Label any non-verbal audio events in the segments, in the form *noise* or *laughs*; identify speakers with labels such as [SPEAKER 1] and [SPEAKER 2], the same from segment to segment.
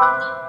[SPEAKER 1] morning,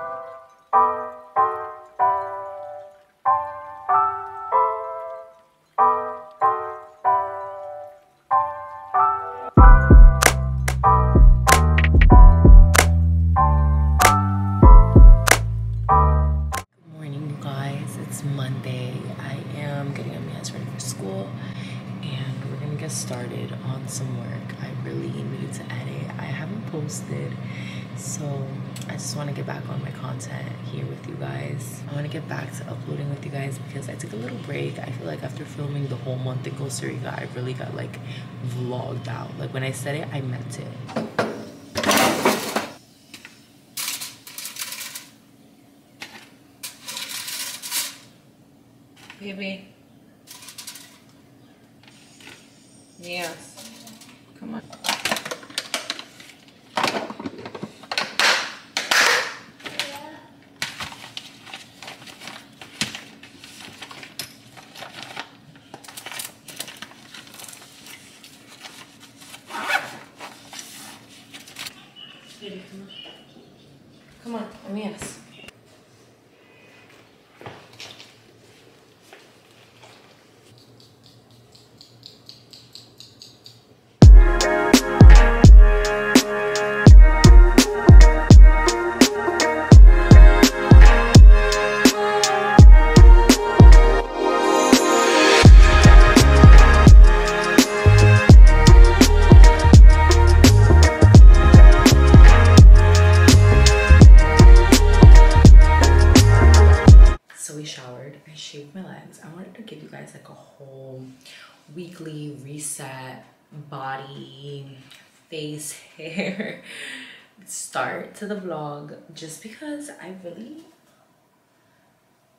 [SPEAKER 1] start to the vlog just because I really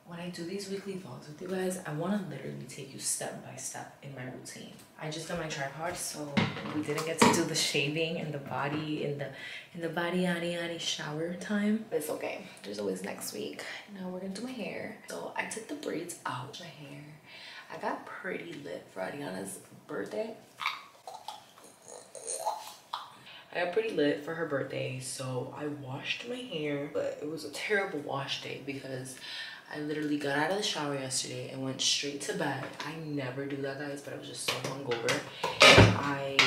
[SPEAKER 1] when I do these weekly vlogs with you guys, I want to literally take you step by step in my routine. I just got my tripod, so we didn't get to do the shaving and the body in the in the body yada yada shower time. But it's okay. There's always next week. Now we're gonna do my hair. So I took the braids out my hair. I got pretty lit for Ariana's birthday. I got pretty lit for her birthday, so I washed my hair, but it was a terrible wash day because I literally got out of the shower yesterday and went straight to bed. I never do that, guys, but I was just so hungover. I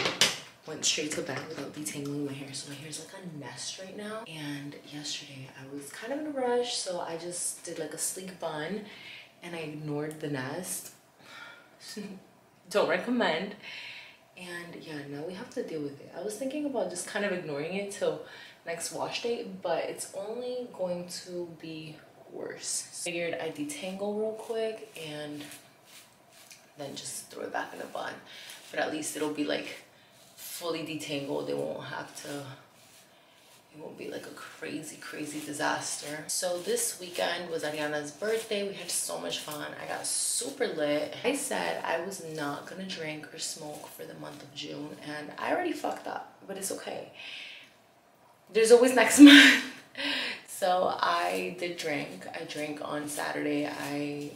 [SPEAKER 1] went straight to bed without detangling my hair, so my hair's like a nest right now. And yesterday I was kind of in a rush, so I just did like a sleek bun and I ignored the nest. *laughs* Don't recommend. And yeah, now we have to deal with it. I was thinking about just kind of ignoring it till next wash day, but it's only going to be worse. So figured I'd detangle real quick and then just throw it back in a bun. But at least it'll be like fully detangled. It won't have to, it won't be like a crazy, crazy disaster. So this weekend was Ariana's birthday. We had so much fun. I got super lit. I said I was not gonna drink or smoke for the month of June and I already fucked up, but it's okay. There's always next *laughs* month. So I did drink. I drank on Saturday. I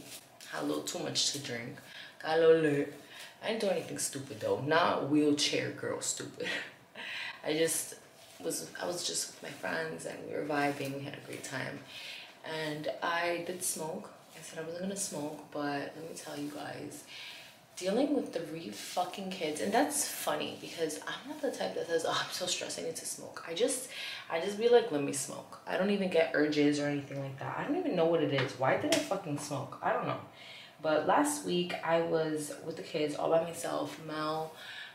[SPEAKER 1] had a little too much to drink. Got a little lit. I didn't do anything stupid though. Not wheelchair girl stupid. *laughs* I just was I was just with my friends and we were vibing. We had a great time. And I did smoke. I said I wasn't gonna smoke, but let me tell you guys, dealing with three fucking kids and that's funny because i'm not the type that says oh i'm so stressed i need to smoke. I just i just be like let me smoke. I don't even get urges or anything like that. I don't even know what it is. Why did i fucking smoke? I don't know. But last week i was with the kids all by myself. Mel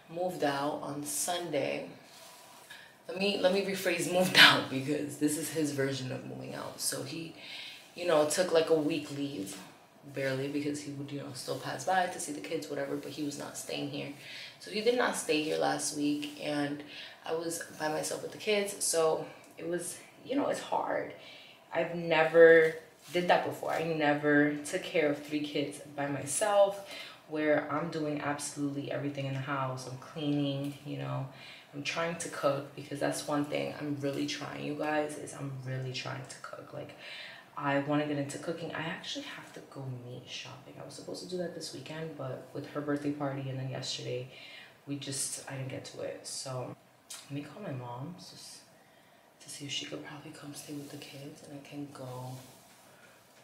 [SPEAKER 1] moved out on sunday let me let me rephrase moved *laughs* out because this is his version of moving out. So he you know took like a week leave barely because he would you know still pass by to see the kids whatever but he was not staying here. So he did not stay here last week and i was by myself with the kids. So it was you know it's hard. I've never did that before. I never took care of three kids by myself where i'm doing absolutely everything in the house. I'm cleaning you know i'm trying to cook because that's one thing i'm really trying you guys is i'm really trying to cook like I want to get into cooking. I actually have to go meat shopping. I was supposed to do that this weekend, but with her birthday party and then yesterday, we just, I didn't get to it. So let me call my mom just to see if she could probably come stay with the kids and I can go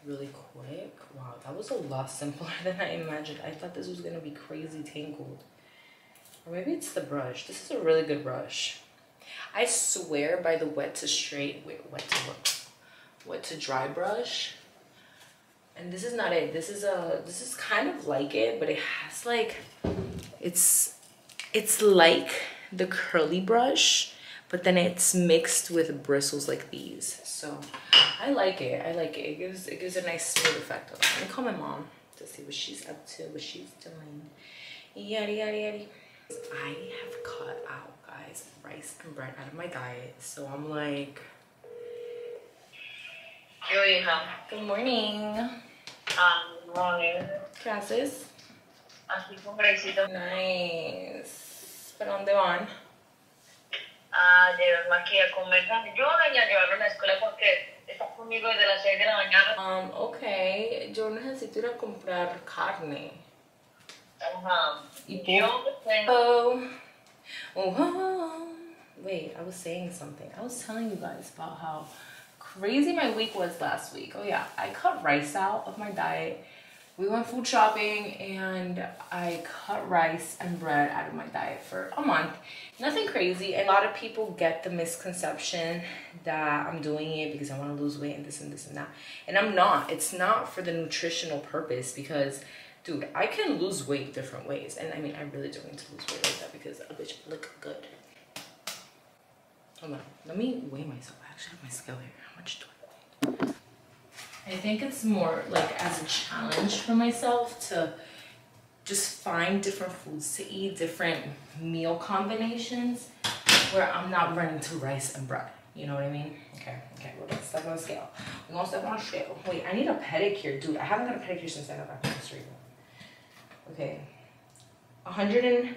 [SPEAKER 1] really quick. Wow, that was a lot *laughs* simpler than I imagined. I thought this was gonna be crazy tangled. Or maybe it's the brush. This is a really good brush. I swear by the wet to straight, wait, wet to what? Wet to dry brush. And this is not it. This is a, this is kind of like it, but it has like, it's, it's like the curly brush, but then it's mixed with bristles like these. So I like it. I like it. It gives, it gives a nice smooth effect. Let me call my mom to see what she's up to, what she's doing. Yada, yada, yada. I have cut out, guys, rice and bread out of my diet. So I'm like,
[SPEAKER 2] hija.
[SPEAKER 1] good morning.
[SPEAKER 2] Ah, morning.
[SPEAKER 1] ¿Qué haces?
[SPEAKER 2] Así con Graciito.
[SPEAKER 1] Nice. ¿Para dónde van?
[SPEAKER 2] A llevarme aquí a comer. Yo voy a llevarlo a la escuela porque está conmigo desde las 6 de la mañana.
[SPEAKER 1] Um, ok. Yo necesito ir a comprar carne.
[SPEAKER 2] Ajá.
[SPEAKER 1] ¿Y por- Oh. Oh, oh. Wait, I was saying something. I was telling you guys about how crazy my week was last week. Oh yeah, I cut rice out of my diet. We went food shopping and I cut rice and bread out of my diet for a month. Nothing crazy. A lot of people get the misconception that I'm doing it because I want to lose weight and this and this and that. And I'm not. It's not for the nutritional purpose because dude, I can lose weight different ways. And I mean, I really don't need to lose weight like that because a bitch look good. Hold on, let me weigh myself. I actually have my scale here. How much do I weigh? I think it's more like as a challenge for myself to just find different foods to eat, different meal combinations where I'm not running to rice and bread. You know what I mean? Okay, okay, we're gonna step on the scale. We're gonna step on the scale. Wait, I need a pedicure, dude. I haven't got a pedicure since I got back from. Okay. 100 and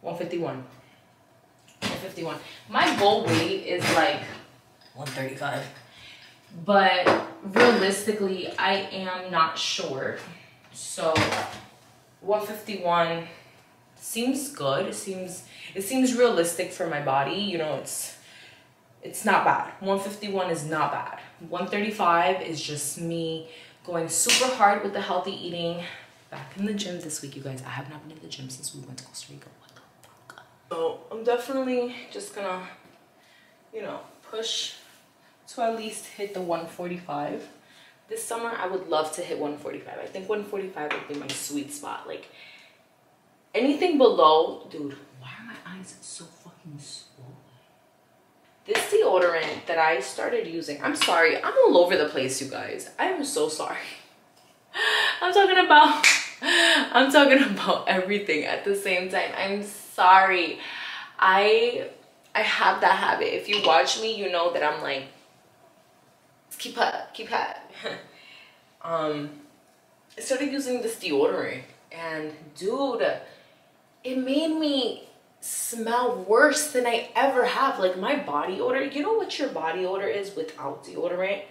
[SPEAKER 1] 151. 151. My goal weight is like 135. But realistically, I am not short. So 151 seems good. It seems it seems realistic for my body. You know, it's it's not bad. 151 is not bad. 135 is just me going super hard with the healthy eating. Back in the gym this week, you guys. I have not been in the gym since we went to Costa Rica. What the fuck? So I'm definitely just gonna, you know, push to at least hit the 145. This summer, I would love to hit 145. I think 145 would be my sweet spot. Like anything below, dude. Why are my eyes so fucking? This deodorant that I started using, I'm sorry, I'm all over the place, you guys. I am so sorry. *laughs* I'm talking about, *laughs* I'm talking about everything at the same time. I'm sorry. I, I have that habit. If you watch me, you know that I'm like, keep up, keep up. *laughs* um, I started using this deodorant and dude, it made me smell worse than I ever have. Like my body odor, you know what your body odor is without deodorant?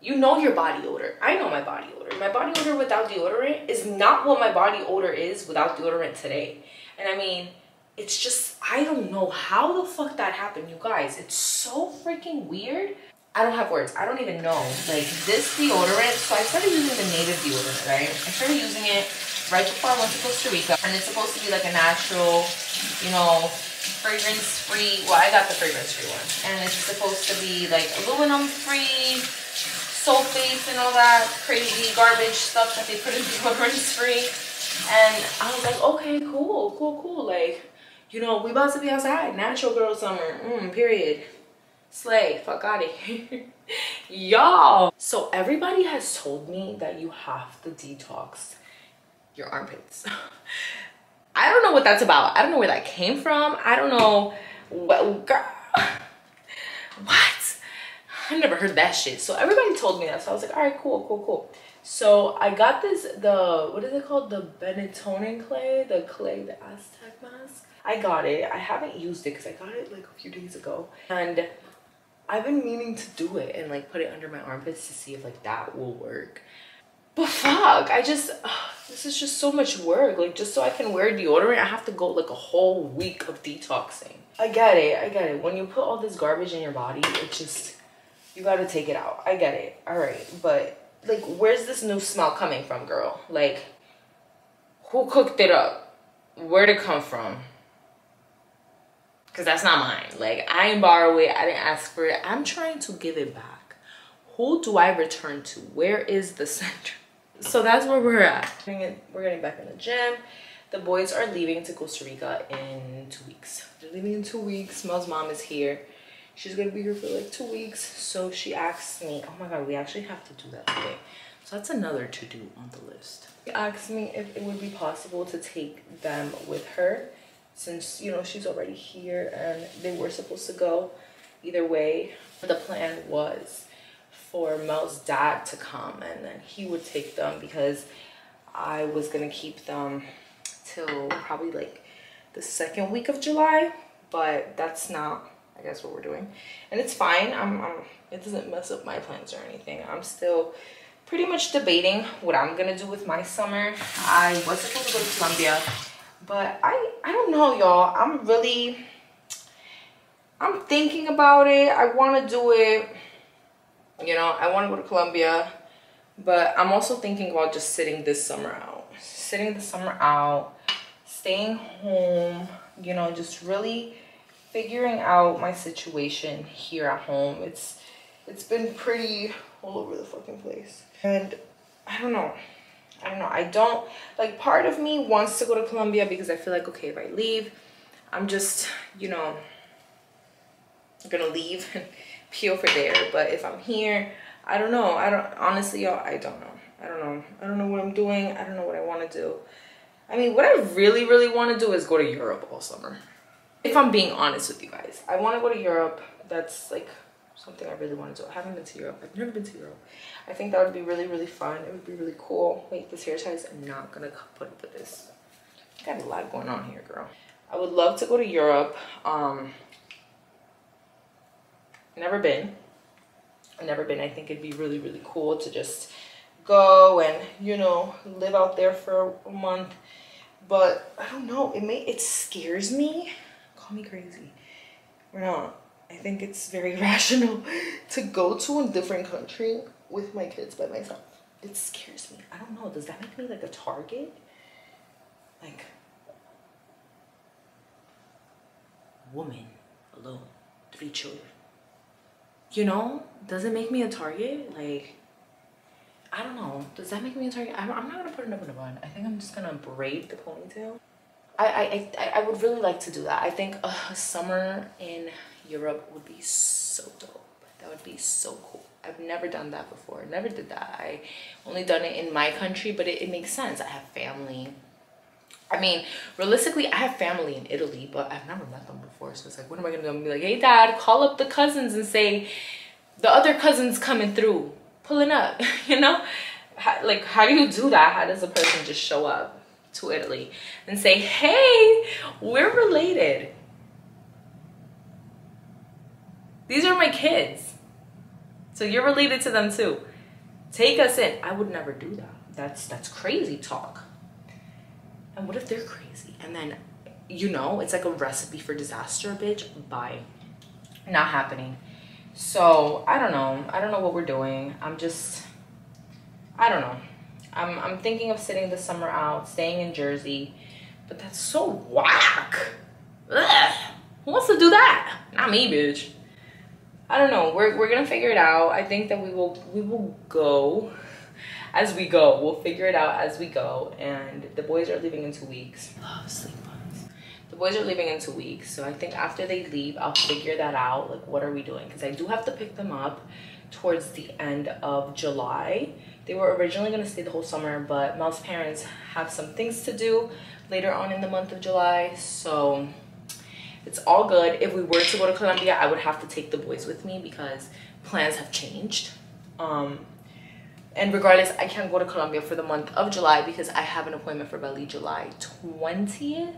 [SPEAKER 1] You know your body odor. I know my body odor. My body odor without deodorant is not what my body odor is without deodorant today. And I mean, it's just, I don't know how the fuck that happened, you guys. It's so freaking weird. I don't have words. I don't even know. Like this deodorant, so I started using the native deodorant, right? I started using it right before I went to Costa Rica. And it's supposed to be like a natural, you know, fragrance free. Well, I got the fragrance free one. And it's supposed to be like aluminum free, sulfates and all that crazy garbage stuff that they put in deodorants free. And I was like, okay, cool, cool, cool. Like, you know, we about to be outside. Natural girl summer. Mm, period. Slay, fuck out of here. *laughs* Y'all. So everybody has told me that you have to detox your armpits. *laughs* I don't know what that's about. I don't know where that came from. I don't know what girl. *laughs* What? I never heard that shit. So everybody told me that. So I was like, all right, cool, cool, cool. So I got this, the, what is it called? The bentonite clay, the clay, the Aztec mask. I got it. I haven't used it because I got it like a few days ago. And I've been meaning to do it and like put it under my armpits to see if like that will work. But fuck, I just, ugh, *sighs* this is just so much work. Like, just so I can wear deodorant, I have to go like a whole week of detoxing. I get it, I get it. When you put all this garbage in your body, it just, you gotta take it out. I get it, all right. But, like, where's this new smell coming from, girl? Like, who cooked it up? Where'd it come from? Because that's not mine. Like, I didn't borrow it, I didn't ask for it. I'm trying to give it back. Who do I return to? Where is the *laughs* center? So that's where we're at. We're getting back in the gym. The boys are leaving to costa rica in two weeks. They're leaving in two weeks. Mel's mom is here. She's gonna be here for like two weeks. So she asked me oh my god we actually have to do that today. So that's another to do on the list. She asked me if it would be possible to take them with her since you know she's already here and they were supposed to go either way. The plan was for Mel's dad to come and then he would take them because I was gonna keep them till probably like the second week of July, but that's not, I guess, what we're doing. And it's fine. I'm, I'm, it doesn't mess up my plans or anything. I'm still pretty much debating what I'm gonna do with my summer. I was supposed to go to Colombia, but I, I don't know, y'all. I'm really, I'm thinking about it. I wanna do it you know, I want to go to Colombia, but I'm also thinking about just sitting this summer out. Sitting the summer out, staying home, you know, just really figuring out my situation here at home. It's it's been pretty all over the fucking place. And I don't know. I don't know. I don't like part of me wants to go to Colombia because I feel like okay, if I leave, I'm just, you know, gonna leave *laughs* peel for there. But if I'm here, I don't know. I don't honestly, y'all, I don't know. I don't know. I don't know what I'm doing. I don't know what I want to do. I mean, what I really, really want to do is go to Europe all summer. If I'm being honest with you guys, I want to go to Europe. That's like something I really want to do. I haven't been to Europe. I've never been to Europe. I think that would be really, really fun. It would be really cool. Wait, this hair tie is not going to put up with this. I got a lot going on here, girl. I would love to go to Europe. Um, never been. Never been. I think it'd be really really cool to just go and you know live out there for a month. But i don't know. It may it scares me. Call me crazy. Or not. I think it's very *laughs* rational to go to a different country with my kids by myself. It scares me. I don't know. Does that make me like a target? Like woman alone. Three children you know, does it make me a target? Like, I don't know. Does that make me a target? I'm, I'm not gonna put it up in a bun. I think I'm just gonna braid the ponytail. I, I, I, I would really like to do that. I think a summer in Europe would be so dope. That would be so cool. I've never done that before. Never did that. I only done it in my country, but it, it makes sense. I have family I mean, realistically, I have family in Italy, but I've never met them before. So it's like, what am I gonna do? I'm be like, hey dad, call up the cousins and say, the other cousin's coming through, pulling up, *laughs* you know? How, like, how do you do that? How does a person just show up to Italy and say, hey, we're related? These are my kids. So you're related to them too. Take us in. I would never do that. That's that's crazy talk. And what if they're crazy? And then, you know, it's like a recipe for disaster, bitch. Bye. Not happening. So I don't know. I don't know what we're doing. I'm just, I don't know. I'm, I'm thinking of sitting the summer out, staying in Jersey, but that's so whack. Ugh. Who wants to do that? Not me, bitch. I don't know. We're, we're gonna figure it out. I think that we will we will go as we go. We'll figure it out as we go. And the boys are leaving in two weeks. Love sleep buns. The boys are leaving in two weeks. So I think after they leave, I'll figure that out. Like, what are we doing? Because I do have to pick them up towards the end of July. They were originally going to stay the whole summer, but Mel's parents have some things to do later on in the month of July. So it's all good. If we were to go to Colombia, I would have to take the boys with me because plans have changed. Um, and regardless, I can't go to Colombia for the month of July because I have an appointment for Belly July 20th.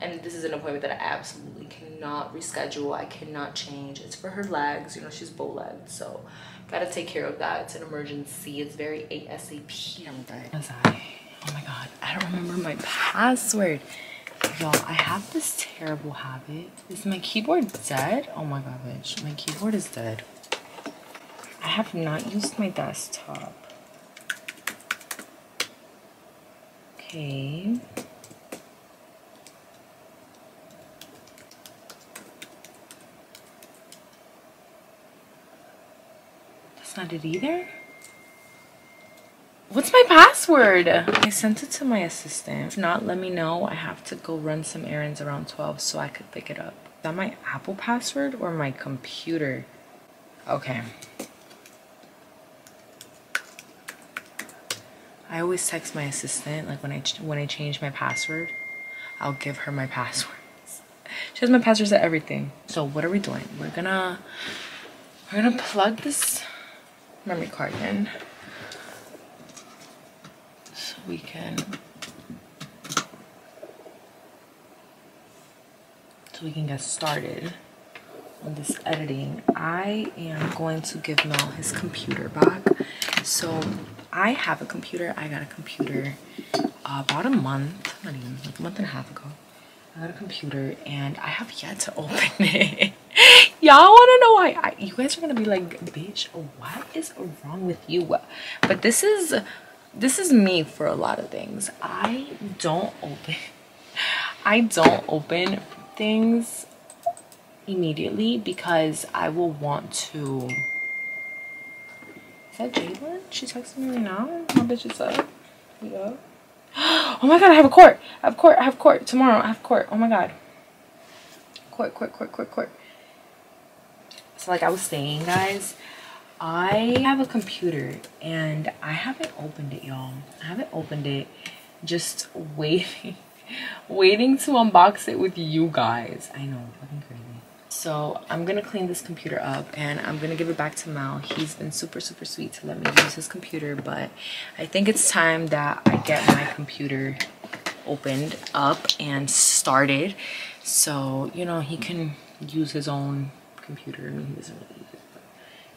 [SPEAKER 1] and this is an appointment that I absolutely cannot reschedule. I cannot change. It's for her legs. You know, she's bow-legged, so gotta take care of that. It's an emergency. It's very ASAP. Was I? Oh my god, I don't remember my password. Y'all, I have this terrible habit. Is my keyboard dead? Oh my god, bitch. My keyboard is dead. I have not used my desktop. Okay. That's not it either. What's my password? I sent it to my assistant. If not, let me know. I have to go run some errands around 12 so I could pick it up. Is that my Apple password or my computer? Okay. I always text my assistant like when I when I change my password, I'll give her my *laughs* passwords. She has my passwords at everything. So what are we doing? We're gonna we're gonna plug this memory card in so we can so we can get started on this editing. I am going to give Mel his computer back. So I have a computer. I got a computer uh, about a month, not even like a month and a half ago. I got a computer and I have yet to *laughs* open it. Y'all want to know why? I, you guys are gonna be like, bitch, what is wrong with you? But this is this is me for a lot of things. I don't open. I don't open things immediately because I will want to is that Jalen? She texting me right now? My bitch is up. Yeah. Oh my god, I have a court. I have court. I have court. Tomorrow I have court. Oh my god. Court, court, court, court, court. So like I was saying, guys, I have a computer and I haven't opened it, y'all. I haven't opened it. Just *laughs* waiting. waiting to unbox it with you guys. I know, fucking crazy. So I'm gonna clean this computer up and I'm gonna give it back to Mal. He's been super, super sweet to let me use his computer, but I think it's time that I get my computer opened up and started. So, you know, he can use his own computer. I mean, he doesn't really use it, but,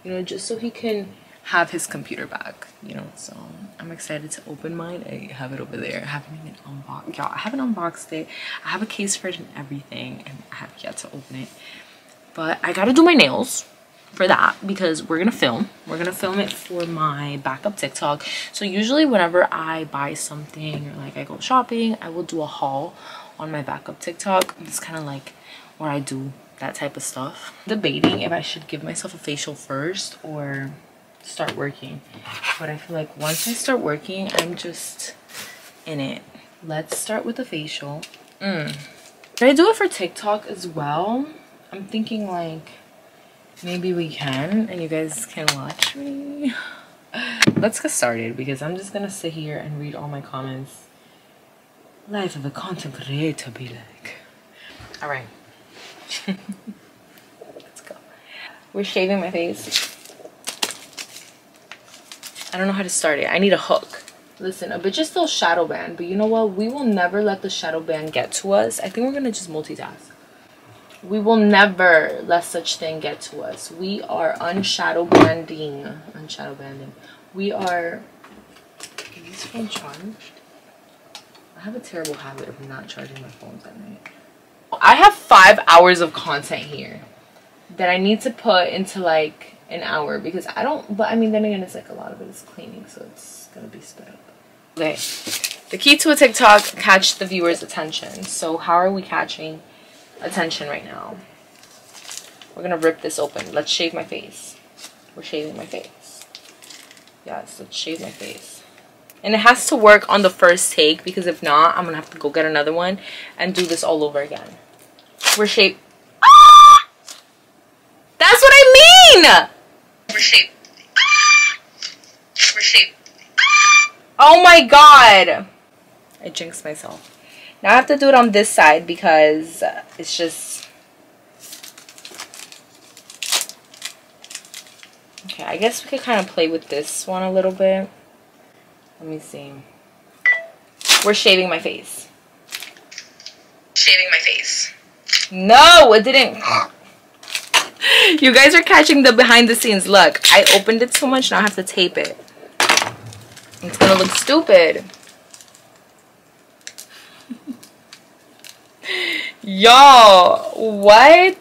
[SPEAKER 1] you know, just so he can have his computer back, you know, so I'm excited to open mine. I have it over there. I haven't even unboxed, y'all, I haven't unboxed it. I have a case for it and everything, and I have yet to open it but I gotta do my nails for that because we're gonna film. We're gonna film it for my backup tiktok. So usually whenever i buy something or like i go shopping i will do a haul on my backup tiktok. It's kind of like where i do that type of stuff. Debating if i should give myself a facial first or start working. But i feel like once i start working i'm just in it. Let's start with the facial. Mm. Did I do it for TikTok as well? I'm thinking like maybe we can and you guys can watch me. *sighs* Let's get started because I'm just gonna sit here and read all my comments. Life of a content creator be like. All right. *laughs* Let's go. We're shaving my face. I don't know how to start it. I need a hook. Listen, a bitch is still shadow banned, but you know what? We will never let the shadow band get to us. I think we're gonna just multitask we will never let such thing get to us. We are unshadow banding. Unshadow banding. We are. Is this phone charged? I have a terrible habit of not charging my phones at night. I have five hours of content here that I need to put into like an hour because I don't. But I mean, then again, it's like a lot of it is cleaning, so it's gonna be sped up. Okay. The key to a TikTok catch the viewer's attention. So how are we catching? Attention right now. We're gonna rip this open. Let's shave my face. We're shaving my face. Yes, let's shave my face. And it has to work on the first take because if not, I'm gonna have to go get another one and do this all over again. We're shape. Ah! That's what I mean! We're shaving. Ah! We're shaving. Ah! Oh my god! I jinxed myself. Now I have to do it on this side because it's just... Okay, I guess we could kind of play with this one a little bit. Let me see. We're shaving my face.
[SPEAKER 3] shaving my face.
[SPEAKER 1] No, it didn't. *laughs* you guys are catching the behind the scenes. Look, I opened it too much. Now I have to tape it. It's gonna look stupid. Y'all, what?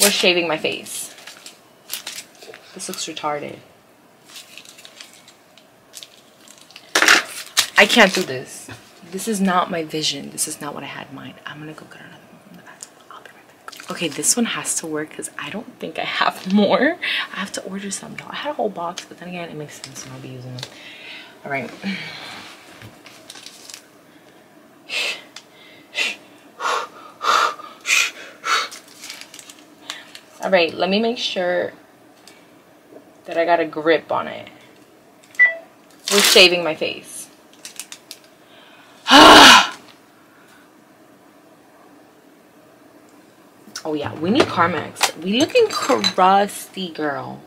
[SPEAKER 1] We're shaving my face. This looks retarded. I can't do this. This is not my vision. This is not what I had in mind. I'm gonna go get another one. I'll be right back. Okay, this one has to work because I don't think I have *laughs* more. I have to order some, y'all. I had a whole box, but then again, it makes sense I'll be using them. All right. *sighs* All right, let me make sure that I got a grip on it. We're shaving my face. *sighs* oh yeah, we need Carmex. We looking crusty, girl.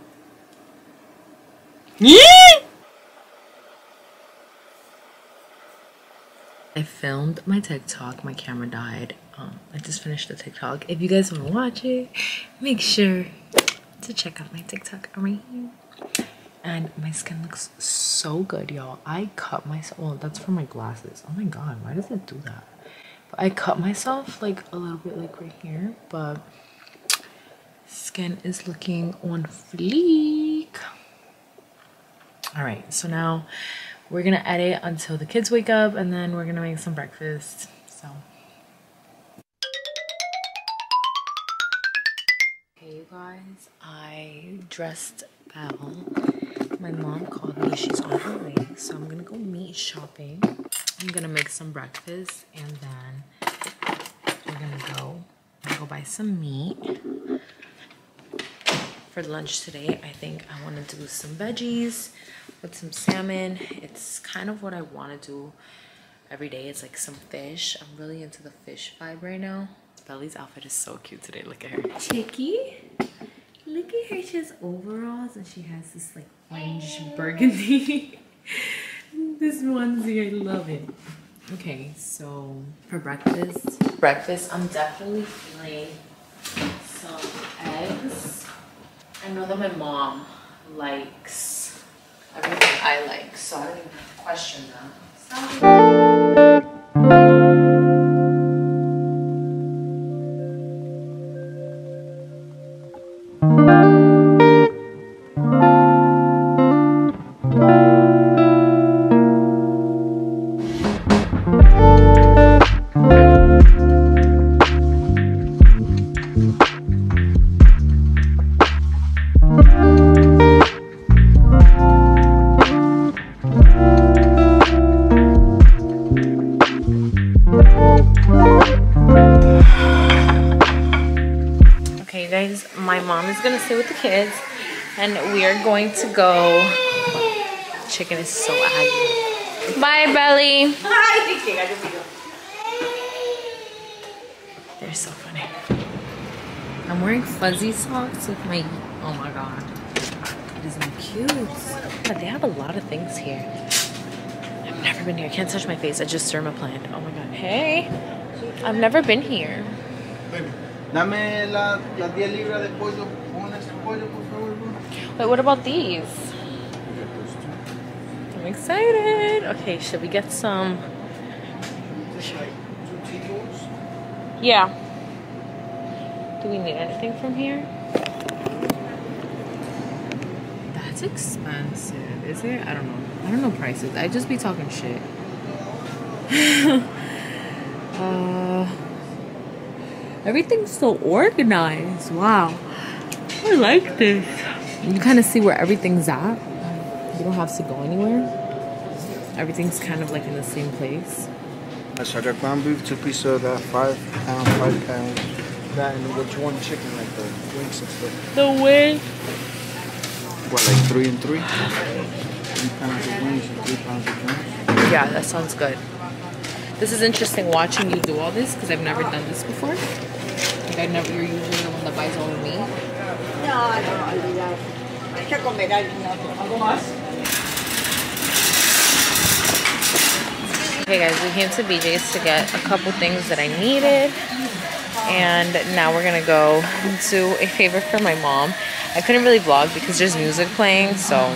[SPEAKER 1] Yeah. I filmed my TikTok. My camera died. Um, I just finished the TikTok. If you guys want to watch it, make sure to check out my TikTok right here. And my skin looks so good, y'all. I cut myself. Well, that's for my glasses. Oh my god, why does it do that? But I cut myself like a little bit like right here, but skin is looking on fleek. All right, so now we're gonna edit until the kids wake up and then we're gonna make some breakfast. So Hey you guys, I dressed Belle. My mom called me, she's on her way, so I'm gonna go meet shopping. I'm gonna make some breakfast and then we're gonna go go buy some meat. For lunch today, I think I wanna do some veggies with some salmon. It's kind of what I wanna do every day. It's like some fish. I'm really into the fish vibe right now. Belly's outfit is so cute today. Look at her. Chicky. Look at her. She has overalls and she has this like orange burgundy. *laughs* this onesie, I love it. Okay, so for breakfast, breakfast, I'm definitely feeling some eggs. I know that my mom likes everything I like, so I don't even have to question that. Go. Chicken is so aggy. Bye, Belly. They're so funny. I'm wearing fuzzy socks with my. Oh my god, isn't cute? But they have a lot of things here. I've never been here. I can't touch my face. I just dermaplaned. Oh my god. Hey, I've never been here.
[SPEAKER 4] Dame la, las 10 libras de pollo, pollo, por
[SPEAKER 1] Wait, what about these? I'm excited. Okay, should we get some?
[SPEAKER 4] Just like two Tito's.
[SPEAKER 1] Yeah. Do we need anything from here? That's expensive, is it? I don't know. I don't know prices. I just be talking shit. *laughs* uh, everything's so organized. Wow. I like this. You kind of see where everything's at. You don't have to go anywhere. Everything's kind of like in the same place.
[SPEAKER 4] I started ground beef, two pieces of that, five pound, five pound. That and which one chicken, like the wings and stuff.
[SPEAKER 1] The way.
[SPEAKER 4] What, like three and three? Three pounds of wings and three pounds of drums.
[SPEAKER 1] Yeah, that sounds good. This is interesting watching you do all this because I've never done this before. Like I never, you're usually the one that buys all the meat. Okay guys, we came to BJ's to get a couple things that I needed. And now we're gonna go do a favor for my mom. I couldn't really vlog because there's music playing, so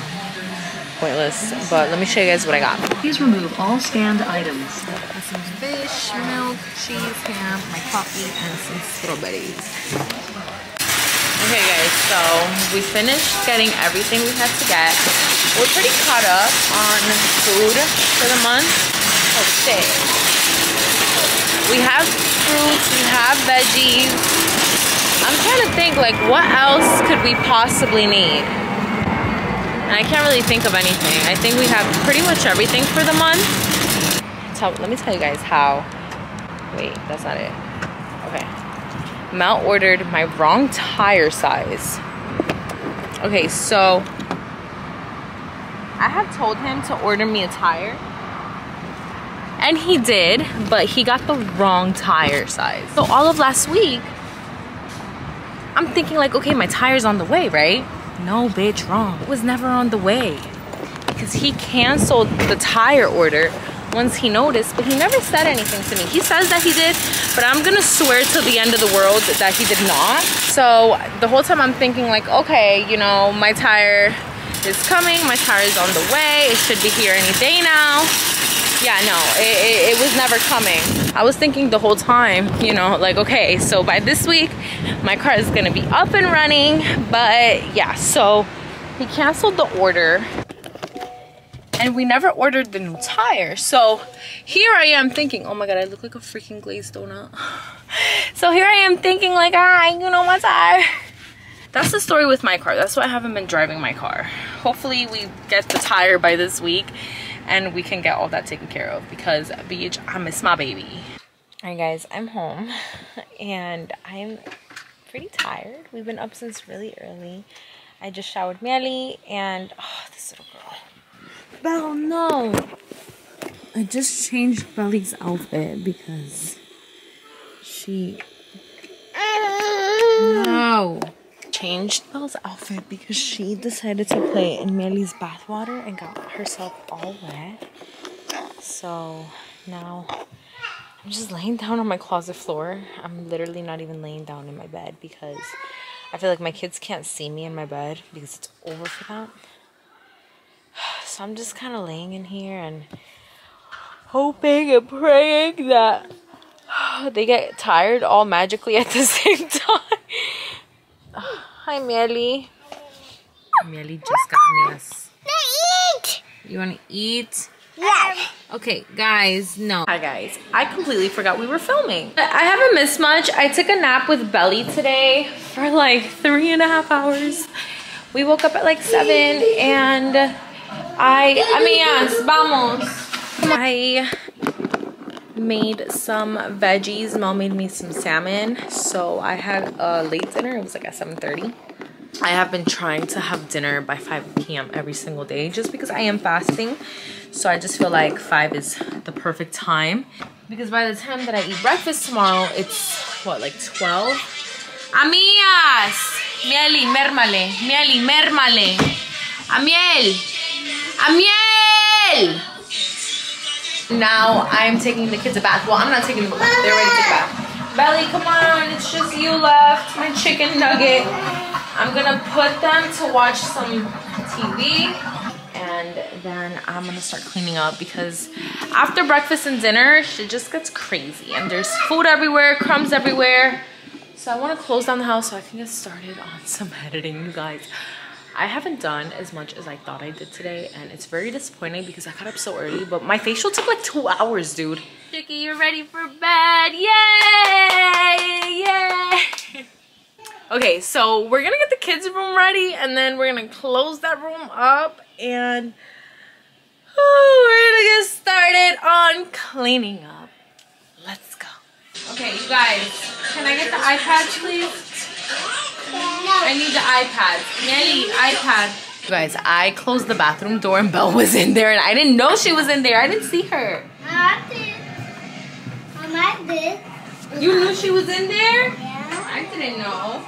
[SPEAKER 1] pointless. But let me show you guys what I got.
[SPEAKER 5] Please remove all scanned items.
[SPEAKER 1] Some fish, milk, cheese, ham, my coffee, and some strawberries. Okay guys, so we finished getting everything we had to get. We're pretty caught up on food for the month. Oh shit. We have fruits, we have veggies. I'm trying to think like what else could we possibly need? And I can't really think of anything. I think we have pretty much everything for the month. Let me tell you guys how. Wait, that's not it. Mel ordered my wrong tire size. Okay, so I have told him to order me a tire. And he did, but he got the wrong tire size. So all of last week, I'm thinking like, okay, my tire's on the way, right? No, bitch, wrong. It was never on the way. Because he canceled the tire order once he noticed, but he never said anything to me. He says that he did, but I'm gonna swear to the end of the world that he did not. So the whole time I'm thinking like, okay, you know, my tire is coming, my tire is on the way, it should be here any day now. Yeah, no, it, it, it was never coming. I was thinking the whole time, you know, like, okay, so by this week, my car is gonna be up and running, but yeah, so he canceled the order and we never ordered the new tire. So here I am thinking, oh my God, I look like a freaking glazed donut. *laughs* So here I am thinking like, ah, you know my tire. That's the story with my car. That's why I haven't been driving my car. Hopefully we get the tire by this week and we can get all that taken care of because bitch, I miss my baby. All right guys, I'm home *laughs* and I'm pretty tired. We've been up since really early. I just showered Melly and oh, this little girl. Belle, no. I just changed Belly's outfit because she. No. Changed Belle's outfit because she decided to play in Melly's bathwater and got herself all wet. So now I'm just laying down on my closet floor. I'm literally not even laying down in my bed because I feel like my kids can't see me in my bed because it's over for them. *sighs* So I'm just kind of laying in here and hoping and praying that *sighs* they get tired all magically at the *laughs* same time. *sighs* Hi, Melly. Melly just got me a.
[SPEAKER 6] eat.
[SPEAKER 1] You want to eat?
[SPEAKER 6] Yes.
[SPEAKER 1] Okay, guys, no. Hi, guys. I completely forgot we were filming. I haven't missed much. I took a nap with Belly today for like three and a half hours. We woke up at like seven and I, amigas, vamos. I made some veggies. Mom made me some salmon. So I had a late dinner. It was like at 7.30. I have been trying to have dinner by 5 p.m. every single day just because I am fasting. So I just feel like 5 is the perfect time. Because by the time that I eat breakfast tomorrow, it's what, like 12? Amigas! Mieli, mermale. Mieli, mermale. Amiel! Amiel! Now I'm taking the kids a bath. Well, I'm not taking them a bath. They're ready to take a bath. Belly, come on. It's just you left. My chicken nugget. I'm gonna put them to watch some TV and then I'm gonna start cleaning up because after breakfast and dinner, shit just gets crazy and there's food everywhere, crumbs everywhere. So I wanna close down the house so I can get started on some *laughs* editing, you guys. I haven't done as much as I thought I did today and it's very disappointing because I got up so early, but my facial took like two hours, dude. Chicky, you're ready for bed. Yay! Yay! Okay, so we're gonna get the kids' room ready and then we're gonna close that room up and oh, we're gonna get started on cleaning up. Let's go. Okay, you guys, can I get the iPads, please? I need the iPad. Nelly, iPad. You guys, I closed the bathroom door and Belle was in there and I didn't know she was in there. I didn't see her.
[SPEAKER 6] I did. I did.
[SPEAKER 1] You knew she was in there?
[SPEAKER 6] Yeah.
[SPEAKER 1] I didn't know.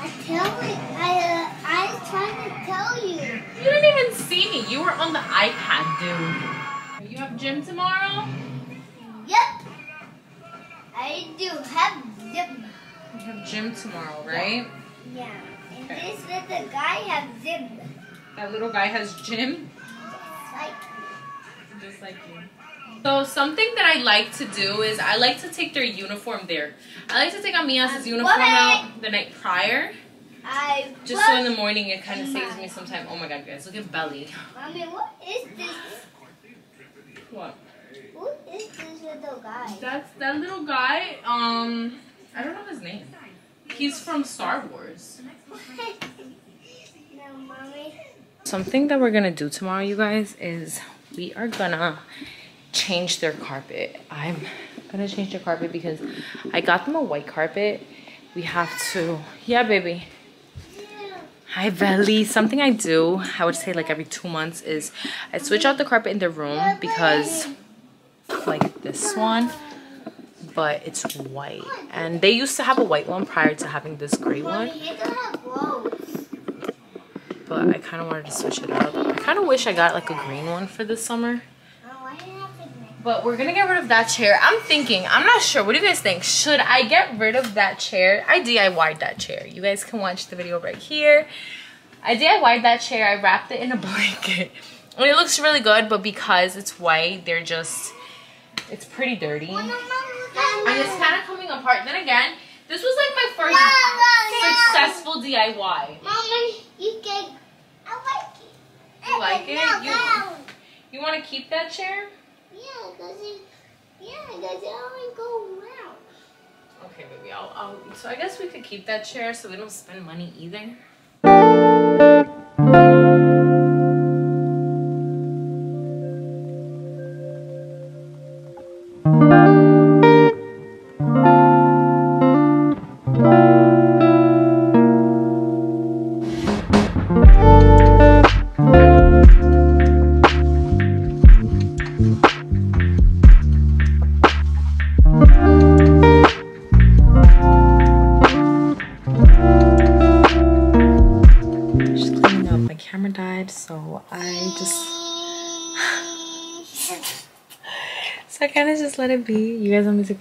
[SPEAKER 6] I tell you. I uh, I was trying to tell you.
[SPEAKER 1] You didn't even see me. You were on the iPad, dude. You have gym tomorrow?
[SPEAKER 6] Yep. I do have zip.
[SPEAKER 1] You have gym tomorrow, right?
[SPEAKER 6] Yeah. And
[SPEAKER 1] Okay.
[SPEAKER 6] this little guy have zip.
[SPEAKER 1] That little guy has gym,
[SPEAKER 6] Like,
[SPEAKER 1] just like you. So something that I like to do is I like to take their uniform there. I like to take Amia's
[SPEAKER 6] Um,
[SPEAKER 1] uniform out the night prior,
[SPEAKER 6] I
[SPEAKER 1] just so in the morning it kind of saves me some time. Oh my god, guys, look at Belly.
[SPEAKER 6] Mommy, what is this?
[SPEAKER 1] What?
[SPEAKER 6] Who is this little guy?
[SPEAKER 1] That's that little guy. Um, I don't know his name. He's from Star Wars. Something that we're gonna do tomorrow, you guys, is we are gonna change their carpet. I'm gonna change their carpet because I got them a white carpet. We have to, yeah, baby. Hi, Belly. Something I do, I would say like every two months, is I switch out the carpet in their room because, like this one, but it's white. And they used to have a white one prior to having this gray one
[SPEAKER 6] Mommy, he don't have rose.
[SPEAKER 1] but I kind of wanted to switch it up. I kind of wish I got like a green one for this summer.
[SPEAKER 6] Oh, why do you have to
[SPEAKER 1] But we're gonna get rid of that chair. I'm thinking, I'm not sure. What do you guys think? Should I get rid of that chair? I DIY'd that chair. You guys can watch the video right here. I DIY'd that chair. I wrapped it in a *laughs* blanket. And it looks really good, but because it's white, they're just, it's pretty dirty. And it's kind of coming apart. Then again, this was like my first successful DIY.
[SPEAKER 6] Mommy, you can. I like it.
[SPEAKER 1] You like it? You- You want to keep that chair?
[SPEAKER 6] Yeah, because it, yeah, because it only go round.
[SPEAKER 1] Okay, baby. I'll, I'll. So I guess we could keep that chair so we don't spend money either.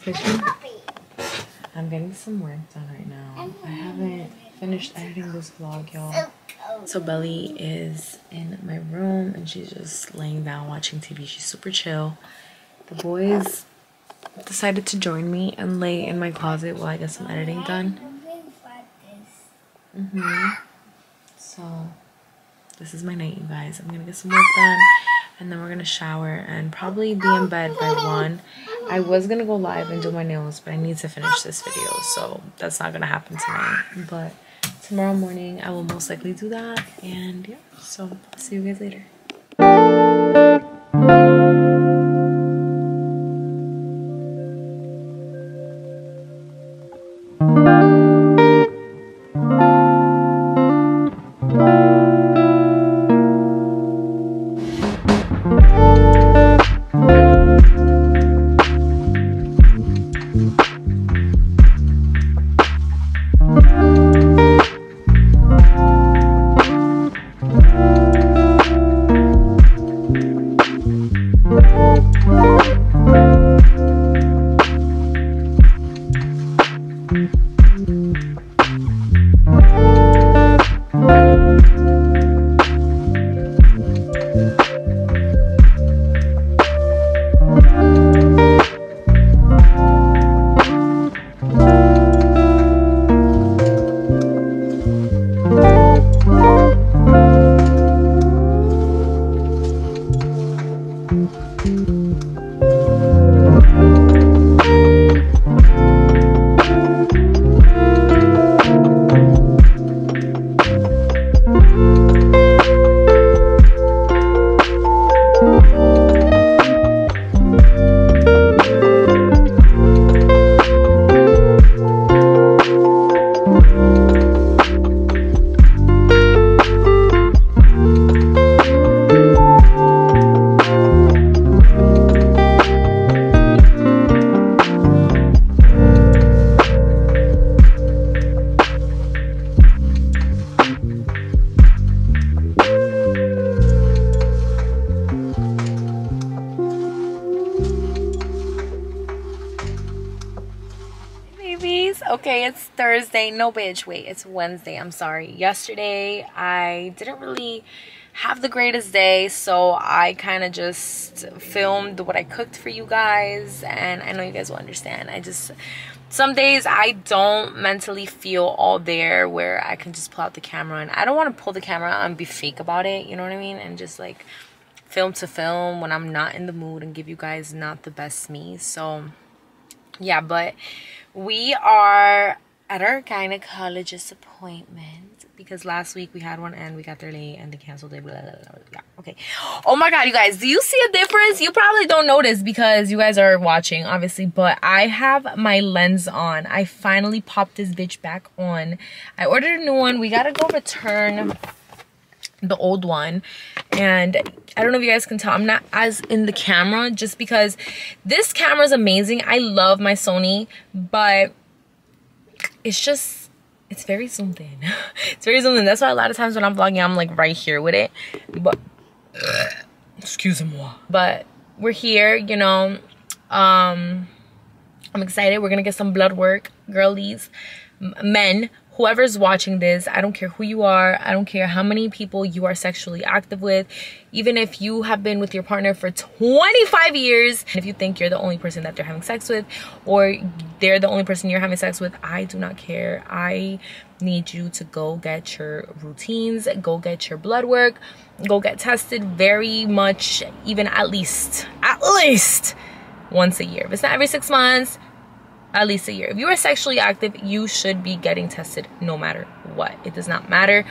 [SPEAKER 1] Guys want me to take pictures? I'm getting some work done right now. I haven't finished editing this vlog, y'all. So Belly is in my room and she's just laying down watching TV. She's super chill. The boys decided to join me and lay in my closet while I get some editing done. hmm So this is my night, you guys. I'm gonna get some work done and then we're gonna shower and probably be in bed by one. I was gonna go live and do my nails, but I need to finish this video, so that's not gonna happen tonight. But tomorrow morning I will most likely do that and yeah, so I'll see you guys later. It's Thursday. No, bitch, wait, it's Wednesday. I'm sorry. Yesterday, I didn't really have the greatest day, so I kind of just filmed what I cooked for you guys, and I know you guys will understand. I just some days I don't mentally feel all there where I can just pull out the camera and I don't want to pull the camera and be fake about it, you know what I mean? And just like film to film when I'm not in the mood and give you guys not the best me. So yeah, but we are at our gynecologist appointment because last week we had one and we got there late and they canceled it. Blah, blah, blah, yeah, okay. Oh my god, you guys, do you see a difference? You probably don't notice because you guys are watching, obviously, but I have my lens on. I finally popped this bitch back on. I ordered a new one. We gotta go return the old one. And i don't know if you guys can tell i'm not as in the camera just because this camera is amazing. I love my sony but it's just it's very zoomed in *laughs* it's very zoomed in that's why a lot of times when i'm vlogging i'm like right here with it. But excuse me. but we're here you know. Um i'm excited. We're gonna get some blood work. Girlies. Men whoever's watching this, I don't care who you are, I don't care how many people you are sexually active with, even if you have been with your partner for 25 years, and if you think you're the only person that they're having sex with, or they're the only person you're having sex with, I do not care. I need you to go get your routines, go get your blood work, go get tested very much, even at least, at least once a year. If it's not every six months, at least a year. If you are sexually active, you should be getting tested no matter what. It does not matter.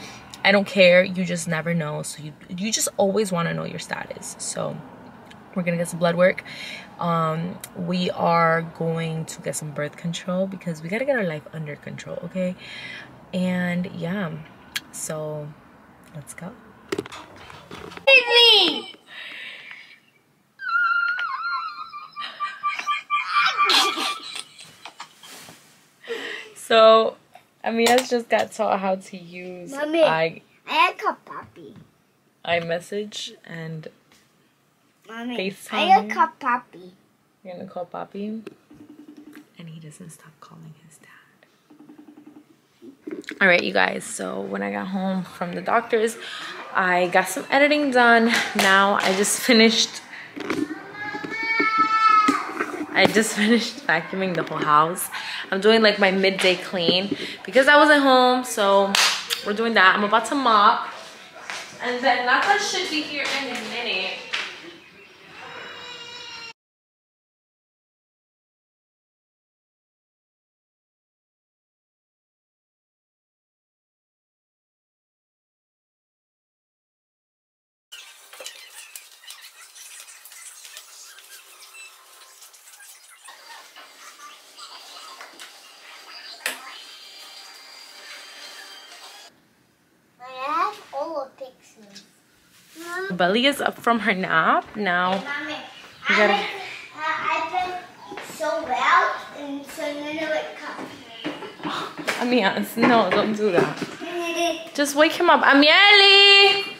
[SPEAKER 1] I don't care. You just never know. So you you just always want to know your status. So we're gonna get some blood work. Um, we are going to get some birth control because we gotta get our life under control, okay? And yeah, so let's go. So, Amia's just got taught how to use
[SPEAKER 6] Mommy.
[SPEAKER 1] I
[SPEAKER 6] I got puppy.
[SPEAKER 1] iMessage and
[SPEAKER 6] Mommy,
[SPEAKER 1] FaceTime
[SPEAKER 6] I
[SPEAKER 1] you?
[SPEAKER 6] got puppy.
[SPEAKER 1] you're gonna call Poppy. And he doesn't stop calling his dad. Alright, you guys, so when I got home from the doctor's, I got some editing done. Now I just finished I just *laughs* finished vacuuming the whole house. I'm doing like my midday clean because I wasn't home. So we're doing that. I'm about to mop. And then Nata should be here in a minute. Belly is up from her nap. Now You gotta-
[SPEAKER 6] I, uh, so well, and so none of it comes. *gasps*
[SPEAKER 1] Amias, no, don't do that. *laughs* Just wake him up. Amieli!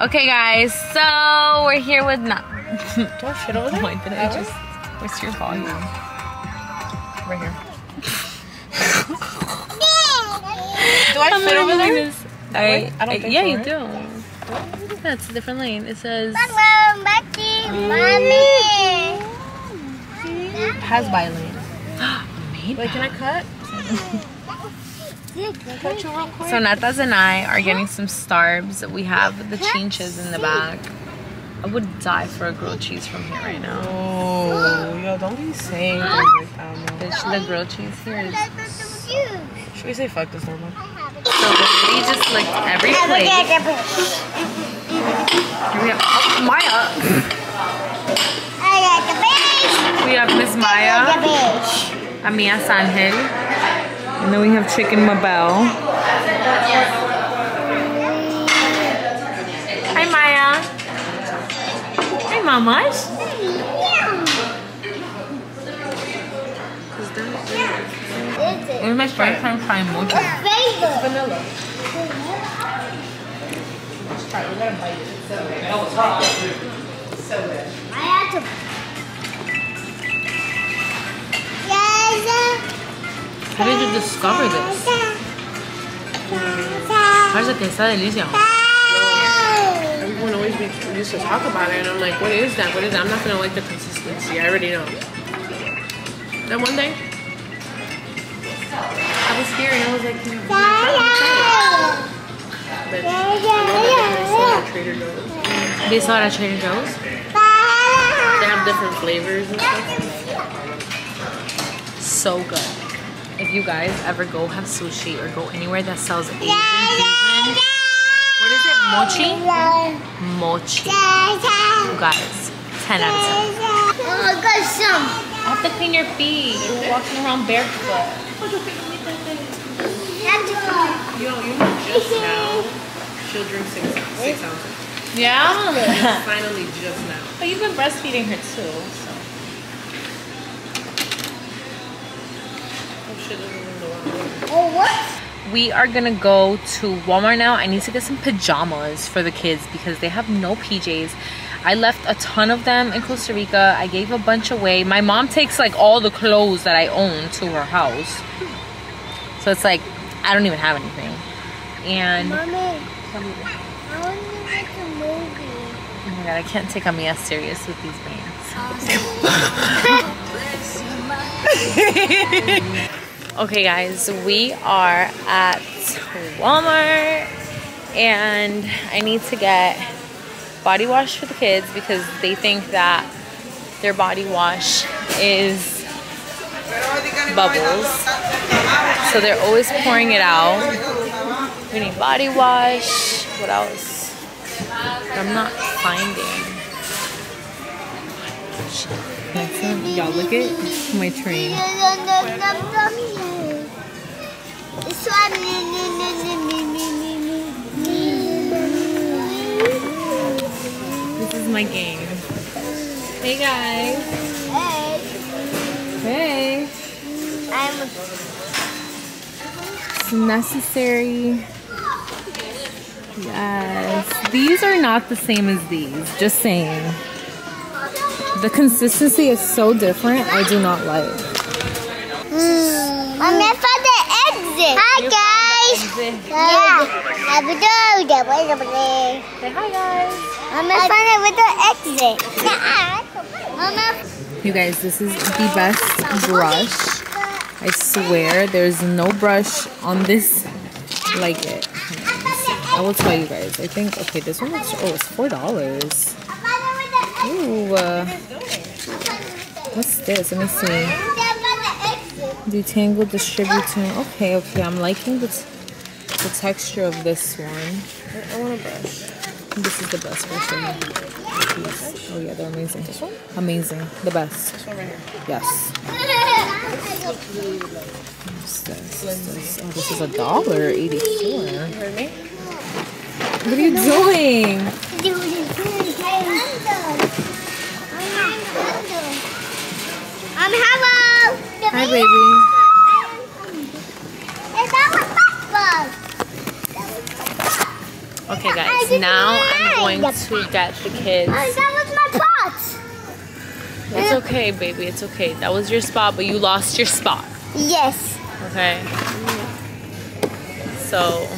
[SPEAKER 1] Okay, guys, so we're here with Na. Don't shit over there. *laughs* Why did I just? Where's your volume? Right here. *laughs*
[SPEAKER 7] Do I fit over there?
[SPEAKER 1] I,
[SPEAKER 7] I don't think
[SPEAKER 1] yeah, you
[SPEAKER 7] right?
[SPEAKER 1] do. That's a different lane. It says
[SPEAKER 6] Mama, mommy.
[SPEAKER 1] has by lane. *gasps*
[SPEAKER 7] Wait, can I cut? *laughs* Cut you real quick.
[SPEAKER 1] So Natas and I are getting some starbs. We have the chinches in the back. I would die for a grilled cheese from here right now.
[SPEAKER 7] Oh, yo, don't be saying things like that, man.
[SPEAKER 1] Bitch, the grilled cheese here is
[SPEAKER 7] Should we say fuck this one?
[SPEAKER 1] so we just licked every plate. Here we have oh, Maya.
[SPEAKER 6] I got the fish.
[SPEAKER 1] We have Miss Maya,
[SPEAKER 6] The fish.
[SPEAKER 1] Amia Sanhel, and then we have chicken mabel. Hi, Maya. Hi, mamas. Where's my stripes and prime mochi?
[SPEAKER 3] vanilla. Try it, bite it. It's so good. So good.
[SPEAKER 6] I had to. Yes.
[SPEAKER 1] How did you discover this? Parece que está delicia.
[SPEAKER 3] Everyone always used to talk about it, and I'm like, what is that? What is that? I'm not gonna like the consistency. I already know. Then one day, I was here and I was like, you know, but I know they sell Trader Joe's.
[SPEAKER 1] They saw it at Trader Joe's.
[SPEAKER 3] They have different flavors and stuff.
[SPEAKER 1] So good. If you guys ever go have sushi or go anywhere that sells Asian fusion, what is it? Mochi? Mochi. You guys, 10 out of 10.
[SPEAKER 6] Oh, I got some.
[SPEAKER 1] I have to clean your feet. You're walking around barefoot.
[SPEAKER 6] Had to come.
[SPEAKER 3] Yo, you know just *laughs* now, she'll drink six, six ounces.
[SPEAKER 1] Yeah. *laughs*
[SPEAKER 3] Finally, just now.
[SPEAKER 1] but you've been breastfeeding her too, so.
[SPEAKER 3] Oh shit, this is a lot.
[SPEAKER 6] What?
[SPEAKER 1] We are gonna go to Walmart now. I need to get some pajamas for the kids because they have no PJs. I left a ton of them in Costa Rica. I gave a bunch away. My mom takes like all the clothes that I own to her house. So it's like I don't even have anything. And
[SPEAKER 6] Mommy, I want to make a movie.
[SPEAKER 1] oh my god, I can't take Amia serious with these bands. *laughs* *laughs* Okay, guys, we are at Walmart and I need to get body wash for the kids because they think that their body wash is bubbles. So they're always pouring it out. We need body wash. What else? I'm not finding. Y'all look at my train.
[SPEAKER 6] This
[SPEAKER 1] is my game. Hey guys.
[SPEAKER 6] Hey,
[SPEAKER 1] Hey.
[SPEAKER 6] I'm
[SPEAKER 1] It's necessary. Yes. These are not the same as these. Just saying. The consistency is so different. I do not like.
[SPEAKER 6] I'm here for the exit. Hi, guys. Yeah. Happy birthday. Wait a.
[SPEAKER 1] Say hi guys.
[SPEAKER 6] I'm here for the with the exit. *laughs* Yeah. Mama.
[SPEAKER 1] You guys, this is the best brush. I swear there's no brush on this like it. I will tell you guys. I think okay, this one looks oh it's four dollars. Ooh, uh, what's this? Let me see. Detangle distributing. Okay, okay. I'm liking the, t- the texture of this one. I, want a brush. This is the best brush right here. Oh yeah, they're amazing. This one? Amazing. The best. This one right here. Yes. What's this? This- Oh, this is a dollar eighty-four. What are you doing? Hi, baby.
[SPEAKER 6] Is that what that was?
[SPEAKER 1] Okay, guys. Now I'm going to get the kids.
[SPEAKER 6] That was my pot.
[SPEAKER 1] It's okay, baby. It's okay. That was your spot, but you lost your spot.
[SPEAKER 6] Yes.
[SPEAKER 1] Okay. So,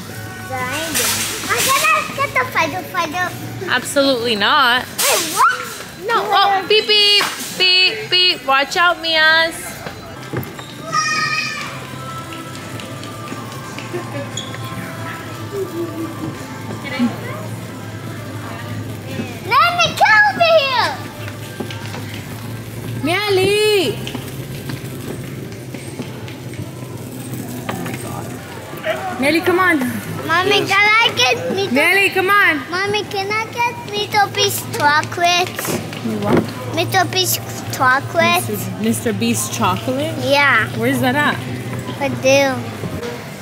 [SPEAKER 6] I'm gonna get the fighter fighter.
[SPEAKER 1] absolutely not.
[SPEAKER 6] Wait, what?
[SPEAKER 1] No. Oh, beep beep beep beep. Watch out, Mias. Miali. Miali, come on.
[SPEAKER 6] Mommy, can I get me?
[SPEAKER 1] Miali, come on.
[SPEAKER 6] Mommy, can I get me to piece chocolate?
[SPEAKER 1] You what?
[SPEAKER 6] Me to piece chocolate?
[SPEAKER 1] Mr. Beast chocolate?
[SPEAKER 6] Yeah,
[SPEAKER 1] Where's that at?
[SPEAKER 6] I do.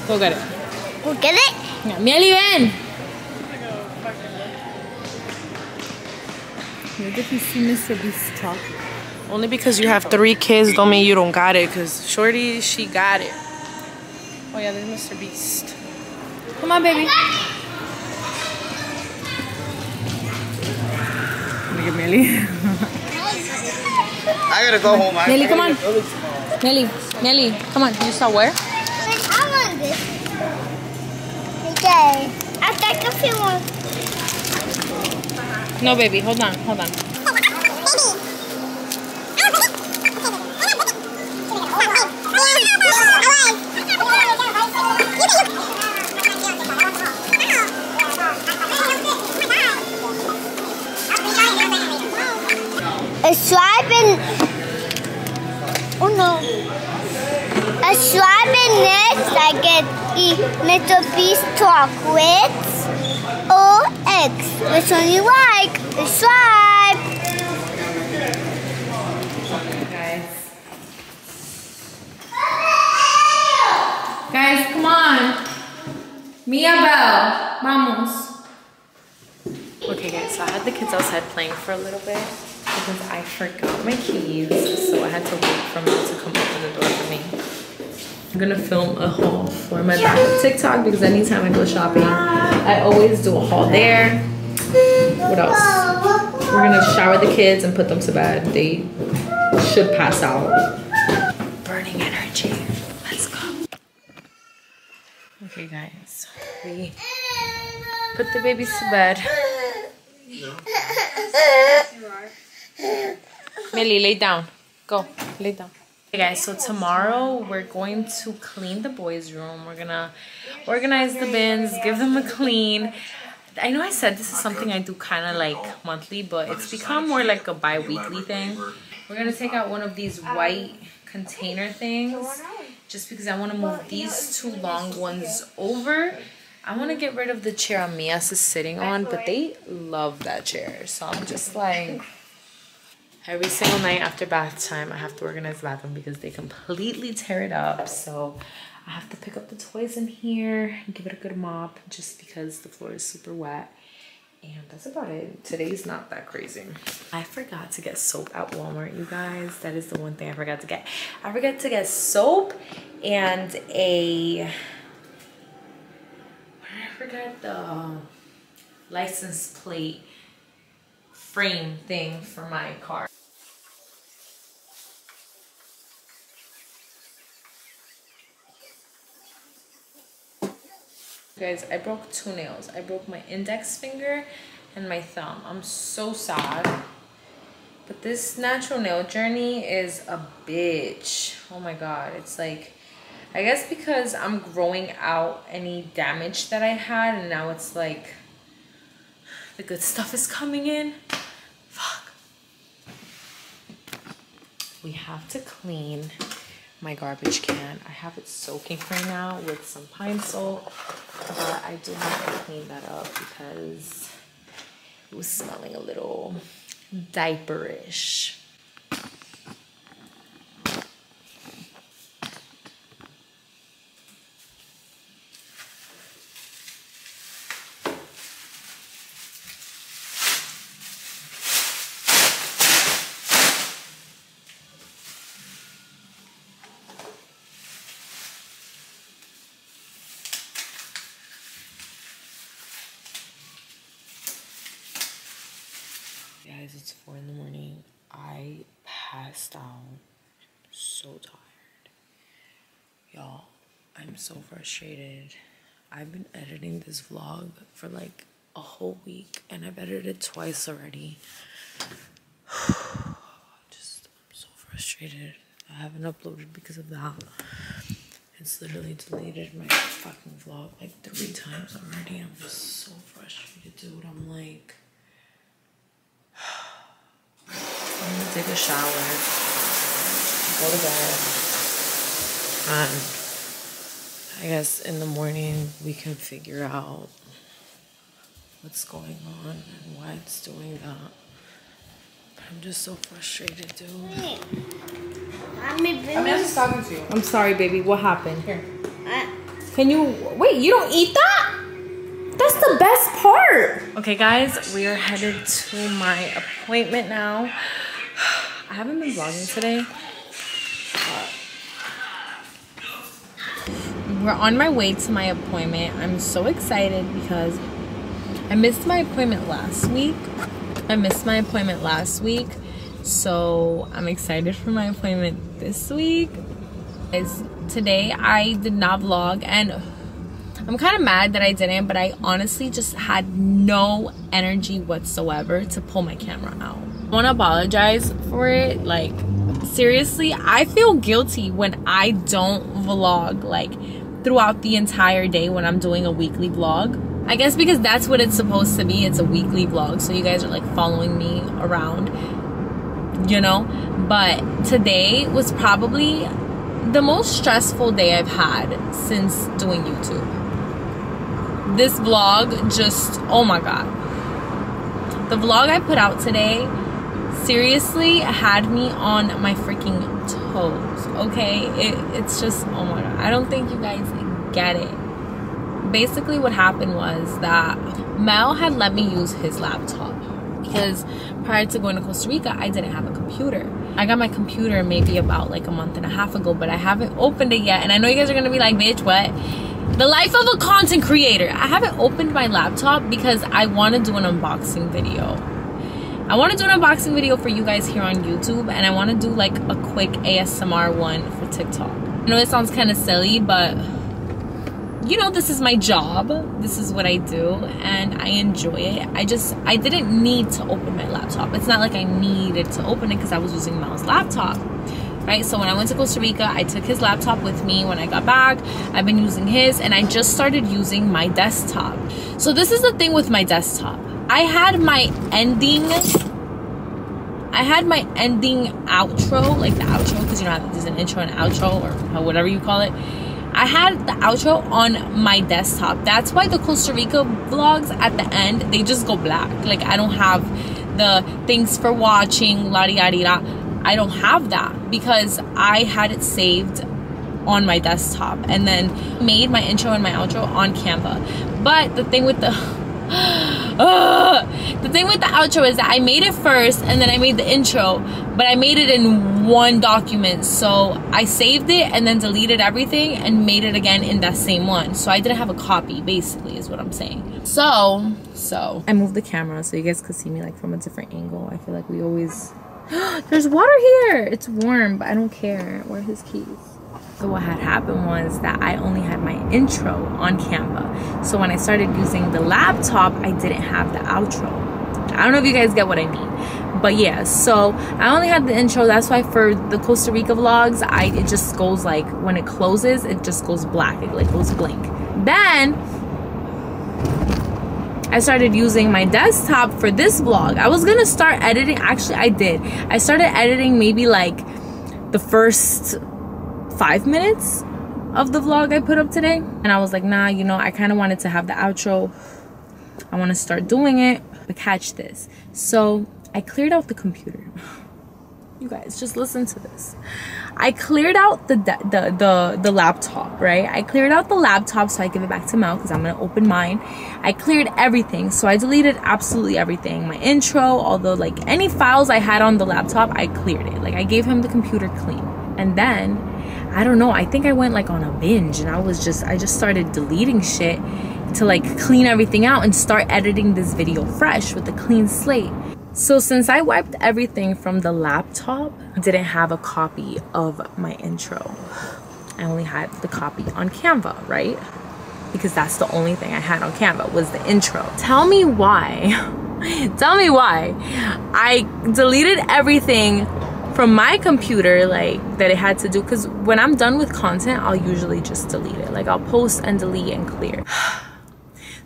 [SPEAKER 1] Go get it.
[SPEAKER 6] Go get it.
[SPEAKER 1] Yeah, Miali, ven. Where did you see Mr. Beast chocolate?
[SPEAKER 3] Only because you have three kids don't mean you don't got it. Cause Shorty, she got it.
[SPEAKER 1] Oh yeah, there's Mr. Beast. Come on, baby. Look at Millie.
[SPEAKER 4] I gotta go home. I,
[SPEAKER 1] Nelly, come on.
[SPEAKER 4] get Felix.
[SPEAKER 1] Nelly, Nelly, come on. You saw where?
[SPEAKER 6] I want this. Okay. I take a few more.
[SPEAKER 1] No, baby. Hold on. Hold on.
[SPEAKER 6] A swipe and oh no. A swipe and next I get a little piece chocolate or eggs. Which one you like? A swipe.
[SPEAKER 1] Guys. Guys, come on. Mia Bell. Vamos. Okay, guys, so I had the kids outside playing for a little bit because I forgot my keys, so I had to wait for them to come open the door for me. I'm gonna film a haul for my backup TikTok because anytime I go shopping, I always do a haul there. What else? We're gonna shower the kids and put them to bed. They should pass out. Burning energy. Let's go. Okay, guys, we put the babies to bed. Millie, lay down. Go, lay down. Hey guys, so tomorrow we're going to clean the boys' room. We're gonna organize the bins, give them a clean. I know I said this is something I do kind of like monthly, but it's become more like a bi-weekly thing. We're gonna take out one of these white container things just because I want to move these two long ones over. I want to get rid of the chair Amias is sitting on, but they love that chair. So I'm just like, every single night after bath time, I have to organize the bathroom because they completely tear it up. So I have to pick up the toys in here and give it a good mop just because the floor is super wet. And that's about it. Today's not that crazy. I forgot to get soap at Walmart, you guys. That is the one thing I forgot to get. I forgot to get soap and a I forgot the license plate frame thing for my car. Guys, I broke two nails. I broke my index finger and my thumb. I'm so sad. But this natural nail journey is a bitch. Oh my god. It's like, I guess because I'm growing out any damage that I had and now it's like the good stuff is coming in. Fuck. We have to clean my garbage can. I have it soaking right now with some Pine-Sol, but I did not clean that up because it was smelling a little diaperish. Guys, it's four in the morning. I passed out. So tired. Y'all, I'm so frustrated. I've been editing this vlog for like a whole week and I've edited twice already. *sighs* Just, I'm so frustrated. I haven't uploaded because of that. It's literally deleted my fucking vlog like three times already. I'm just so frustrated, dude. I'm like, *sighs* I'm gonna take a shower, go to bed, and I guess in the morning we can figure out what's going on and why it's doing that. But I'm just so frustrated, dude.
[SPEAKER 6] Mommy,
[SPEAKER 3] I'm just talking to you.
[SPEAKER 1] I'm sorry, baby. What happened?
[SPEAKER 3] Here.
[SPEAKER 1] Uh, can you wait? You don't eat that? That's the best part. Okay, guys, we are headed to my appointment now. *sighs* I haven't been vlogging today. We're on my way to my appointment. I'm so excited because I missed my appointment last week. I missed my appointment last week. So I'm excited for my appointment this week. Guys, today I did not vlog and I'm kind of mad that I didn't, but I honestly just had no energy whatsoever to pull my camera out. I want to apologize for it. Like, seriously, I feel guilty when I don't vlog, like, throughout the entire day when I'm doing a weekly vlog. I guess because that's what it's supposed to be. It's a weekly vlog. So you guys are like following me around, you know? But today was probably the most stressful day I've had since doing YouTube this vlog just oh my god the vlog i put out today seriously had me on my freaking toes okay it, it's just oh my god. I don't think you guys get it. Basically what happened was that mel had let me use his laptop because prior to going to costa rica i didn't have a computer. I got my computer maybe about like a month and a half ago but i haven't opened it yet. And i know you guys are gonna be like bitch what? The life of a content creator. I haven't opened my laptop because i want to do an unboxing video i want to do an unboxing video for you guys here on youtube and i want to do like a quick asmr one for tiktok. I know it sounds kind of silly but you know this is my job. This is what i do and i enjoy it. I just i didn't need to open my laptop. It's not like i needed to open it because i was using mel's laptop right? So when i went to costa rica i took his laptop with me when i got back. I've been using his and i just started using my desktop. So this is the thing with my desktop i had my ending I had my ending outro, like the outro, because you know there's an intro and outro or whatever you call it. I had the outro on my desktop. That's why the Costa Rica vlogs at the end they just go black. Like I don't have the things for watching, la di da. I don't have that because I had it saved on my desktop and then made my intro and my outro on Canva. But the thing with the the thing with the outro is that I made it first and then I made the intro, but I made it in one document. So I saved it and then deleted everything and made it again in that same one. So I didn't have a copy, basically, is what I'm saying. So, so I moved the camera so you guys could see me like from a different angle. I feel like we always *gasps* there's water here. It's warm, but I don't care. Where are his keys? So what had happened was that I only had my intro on Canva. So when I started using the laptop, I didn't have the outro. I don't know if you guys get what I mean. But yeah, so I only had the intro. That's why for the Costa Rica vlogs, I it just goes like when it closes, it just goes black. It like goes blank. Then I started using my desktop for this vlog. I was gonna start editing. Actually, I did. I started editing maybe like the first five minutes of the vlog I put up today. And I was like, nah, you know, I kind of wanted to have the outro. I want to start doing it. But catch this. So I cleared out the computer. *laughs* You guys, just listen to this. I cleared out the the the the laptop, right? I cleared out the laptop so I give it back to Mel because I'm gonna open mine. I cleared everything, so I deleted absolutely everything. My intro, although like any files I had on the laptop, I cleared it. Like I gave him the computer clean, and then I don't know. I think I went like on a binge, and I was just I just started deleting shit to like clean everything out and start editing this video fresh with a clean slate. So since I wiped everything from the laptop, I didn't have a copy of my intro. I only had the copy on Canva, right? Because that's the only thing I had on Canva was the intro. Tell me why. *laughs* Tell me why. I deleted everything from my computer like that it had to do because when I'm done with content, I'll usually just delete it. Like I'll post and delete and clear. *sighs*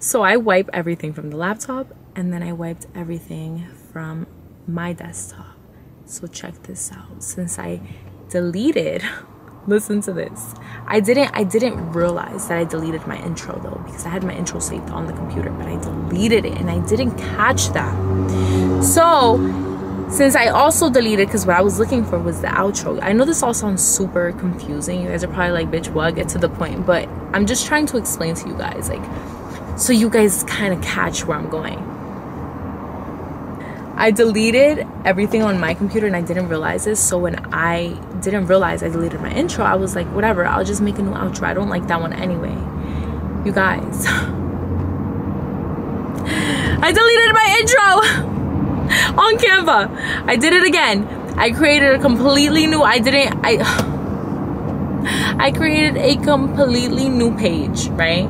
[SPEAKER 1] So I wipe everything from the laptop and then I wiped everything from my desktop. So check this out. Since I deleted, *laughs* listen to this. I didn't I didn't realize that I deleted my intro though because I had my intro saved on the computer, but I deleted it and I didn't catch that. So since I also deleted because what I was looking for was the outro. I know this all sounds super confusing. You guys are probably like, bitch, what? Get to the point. But I'm just trying to explain to you guys like so you guys kind of catch where I'm going. I deleted everything on my computer and I didn't realize this. So when I didn't realize I deleted my intro, I was like, whatever, I'll just make a new outro. I don't like that one anyway. You guys. *laughs* I deleted my intro *laughs* *laughs* on Canva. I did it again. I created a completely new, I didn't, I, *sighs* I created a completely new page, right?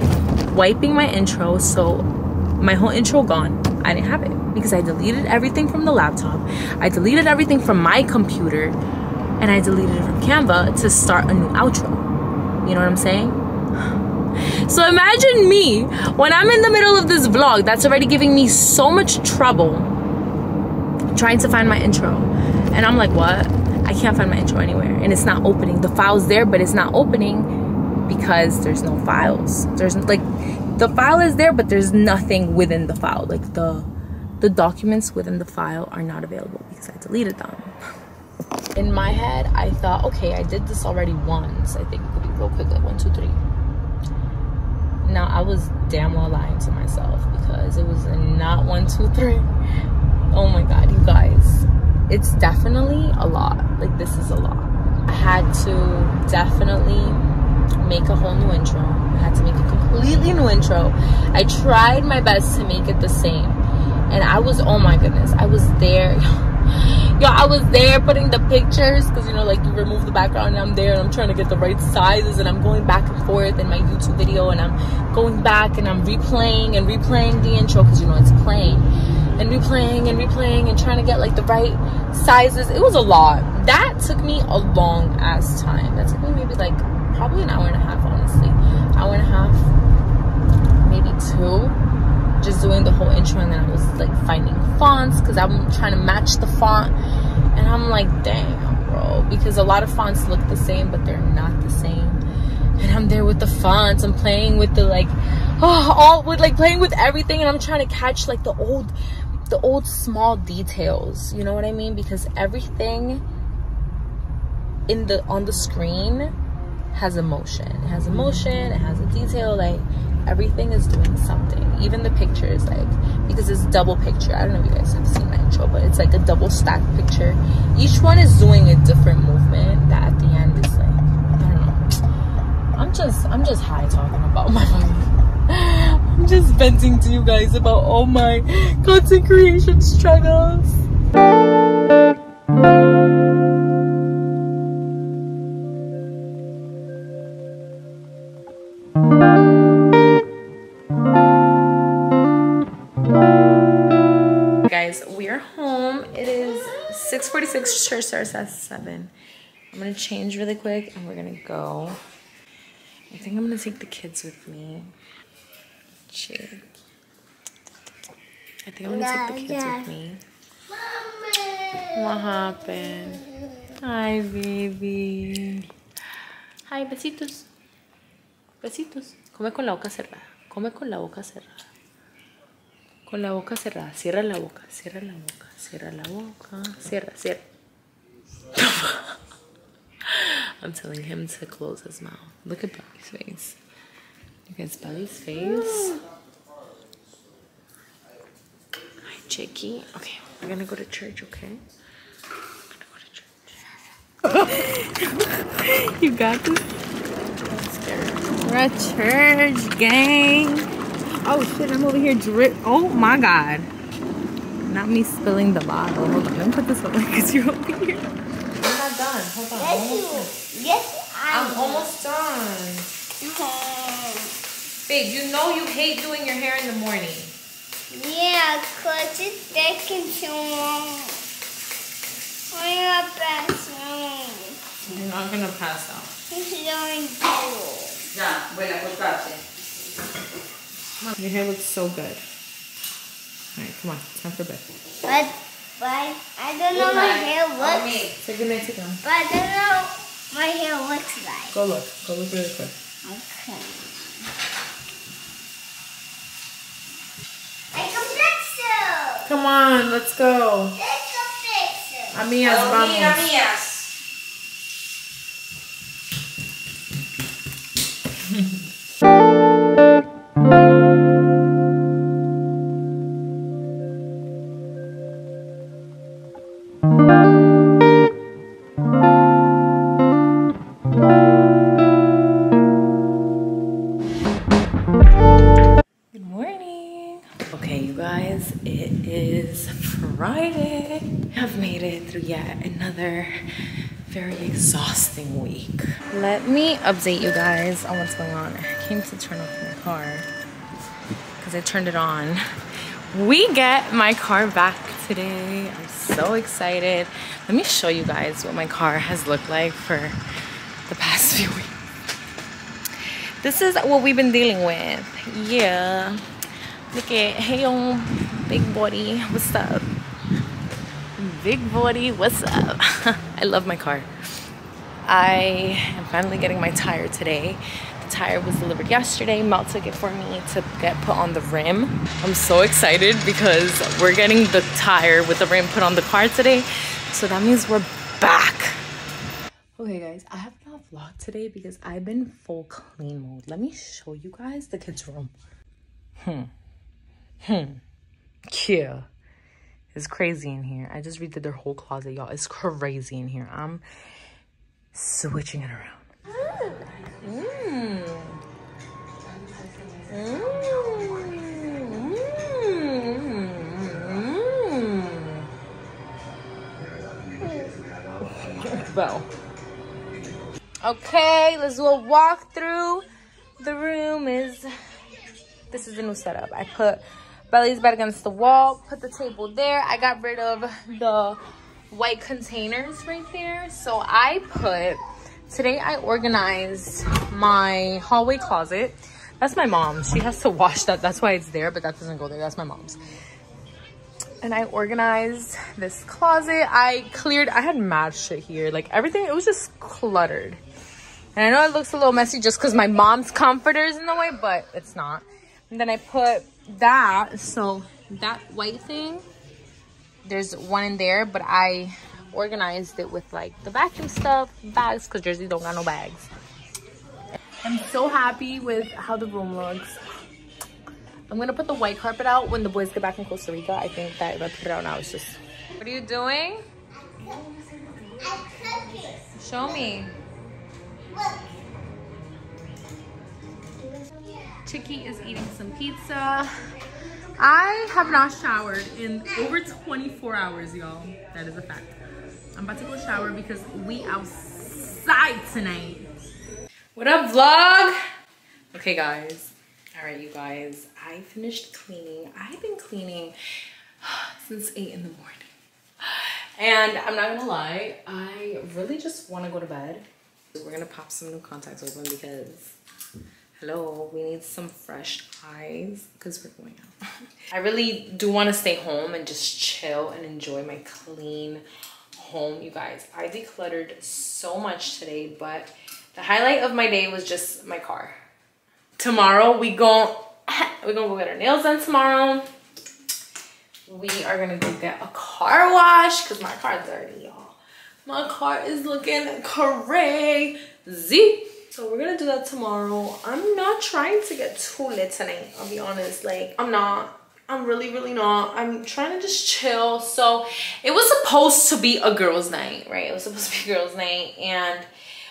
[SPEAKER 1] Wiping my intro, so my whole intro gone. I didn't have it because I deleted everything from the laptop. I deleted everything from my computer and I deleted it from Canva to start a new outro. You know what I'm saying? *sighs* So imagine me when I'm in the middle of this vlog that's already giving me so much trouble trying to find my intro. And I'm like, what? I can't find my intro anywhere. And it's not opening. The file's there, but it's not opening because there's no files. There's like the file is there, but there's nothing within the file. Like the the documents within the file are not available because I deleted them. In my head, I thought, okay, I did this already once. I think real quick, like one, two, three. Now I was damn well lying to myself because it was not one, two, three. Oh my god, you guys. It's definitely a lot. Like this is a lot. I had to definitely make a whole new intro. I had to make a completely new intro. I tried my best to make it the same. And I was, oh my goodness, I was there. *laughs* Yo, I was there putting the pictures because, you know, like you remove the background and I'm there and I'm trying to get the right sizes and I'm going back and forth in my YouTube video and I'm going back and I'm replaying and replaying the intro because, you know, it's playing and replaying and replaying and trying to get like the right sizes. It was a lot. That took me a long ass time. That took me maybe like probably an hour and a half, honestly. Hour and a half, maybe two. Just doing the whole intro and then I was like finding fonts because I'm trying to match the font. And I'm like, damn, bro. Because a lot of fonts look the same, but they're not the same. And I'm there with the fonts. I'm playing with the like, oh, *sighs* all with like playing with everything. And I'm trying to catch like the old, the old small details. You know what I mean? Because everything in the on the screen has emotion. It has emotion, it has a detail, like everything is doing something. Even the pictures, like because it's double picture. I don't know if you guys have seen my intro, but it's like a double stacked picture. Each one is doing a different movement that at the end is like I don't know. I'm just I'm just high talking about my I'm just venting to you guys about all my content creation struggles. guys we are home it is 6:46. church starts at 7 i'm gonna change really quick and we're gonna go i think i'm gonna take the kids with me I think i'm gonna take the kids with me. What happened hi baby. Hi besitos. Besitos. Come con la boca cerrada. Come con la boca cerrada. Con la boca cerrada. Cierra la boca, cierra la boca, cierra la boca, cierra, cierra. *laughs* I'm telling him to close his mouth. Look at Belly's face. Look at Belly's face. Hi, Chicky. Okay, we're gonna go to church, okay? We're gonna go to church. you got this? We're at church, gang. Oh shit, I'm over here drip. Oh my god. Not me spilling the bottle. Hold on, let me put this away *laughs* because you're over here. I'm not done. Hold on. I'm almost done.
[SPEAKER 6] Yes,
[SPEAKER 1] I'm almost done. Babe, you know you hate doing your hair in the morning.
[SPEAKER 6] Yeah, cause it's taking too long. I'm not passing.
[SPEAKER 1] You're not gonna pass out.
[SPEAKER 6] It's going to.
[SPEAKER 3] Ya, vuela, acostarse.
[SPEAKER 1] Your hair looks so good. Alright, come on. Time for bed.
[SPEAKER 6] But, but I don't know my hair looks.
[SPEAKER 1] Say goodnight to them.
[SPEAKER 6] But I don't know my hair looks like.
[SPEAKER 1] Go look. Go look really quick.
[SPEAKER 6] Okay. I can fix it.
[SPEAKER 1] Come on, let's go.
[SPEAKER 6] Amias, can fix it.
[SPEAKER 1] Amigas, oh, vamos.
[SPEAKER 3] mías.
[SPEAKER 1] is *laughs* yet another very exhausting week. Let me update you guys on what's going on. I came to turn off my car because I turned it on. We get my car back today. I'm so excited. Let me show you guys what my car has looked like for the past *laughs* few weeks. This is what we've been dealing with. Yeah. Look at, hey, on big body, what's up? Big body, what's up? *laughs* I love my car. I am finally getting my tire today. The tire was delivered yesterday. Mel took it for me to get put on the rim. I'm so excited because we're getting the tire with the rim put on the car today. So that means we're back. Okay guys, I have not vlogged today because I've been full clean mode. Let me show you guys the kids' room. Hmm. Hmm. Yeah. It's crazy in here. I just redid their whole closet, y'all. It's crazy in here. I'm switching it around. Mm. Mm. Bell. Okay, let's do a walk through. The room is, this is the new setup. I put Belly's bed against the wall, put the table there. I got rid of the white containers right there. So I put, today I organized my hallway closet. That's my mom. She has to wash that. That's why it's there, but that doesn't go there. That's my mom's. And I organized this closet. I cleared, I had mad shit here. Like everything, it was just cluttered. And I know it looks a little messy just because my mom's comforter is in the way, but it's not. And then I put that, so that white thing, there's one in there, but I organized it with like the vacuum stuff, bags, because Jersey don't got no bags. I'm so happy with how the room looks. I'm gonna put the white carpet out when the boys get back from Costa Rica. I think that if I put it out now, it's just... What are you doing? Show me. Chicky is eating some pizza. I have not showered in over 24 hours, y'all. That is a fact. I'm about to go shower because we outside tonight. What up, vlog? Okay, guys. All right, you guys. I finished cleaning. I've been cleaning *sighs* since 8 in the morning. And I'm not gonna lie, I really just wanna go to bed. We're gonna pop some new contacts open because hello we need some fresh eyes because we're going out. *laughs* I really do want to stay home and just chill and enjoy my clean home you guys. I decluttered so much today but the highlight of my day was just my car. Tomorrow we gon' *coughs* we're gonna go get our nails done tomorrow. We are gonna go get a car wash because my car's dirty y'all. My car is looking crazy so we're gonna do that tomorrow. I'm not trying to get too lit tonight, I'll be honest. Like, I'm not. I'm really, really not. I'm trying to just chill. So it was supposed to be a girls' night, right? It was supposed to be a girls' night. And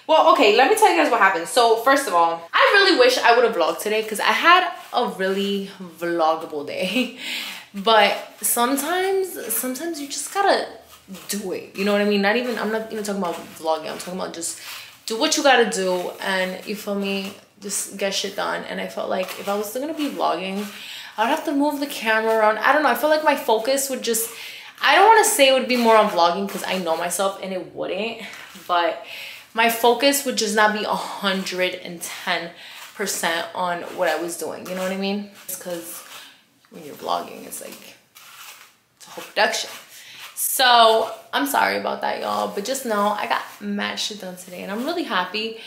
[SPEAKER 1] well, okay, let me tell you guys what happened. So first of all, I really wish I would have vlogged today because I had a really vloggable day. *laughs* But sometimes, sometimes you just gotta do it. You know what I mean? Not even, I'm not even talking about vlogging. I'm talking about just do what you gotta do and you feel me just get shit done. And i felt like if i was still gonna be vlogging i would have to move the camera around. I don't know i feel like my focus would just i don't want to say it would be more on vlogging because i know myself and it wouldn't but my focus would just not be 110 percent on what i was doing you know what i mean? Because when you're vlogging it's like it's a whole production so I'm sorry about that, y'all. But just know I got mad shit done today. And I'm really happy.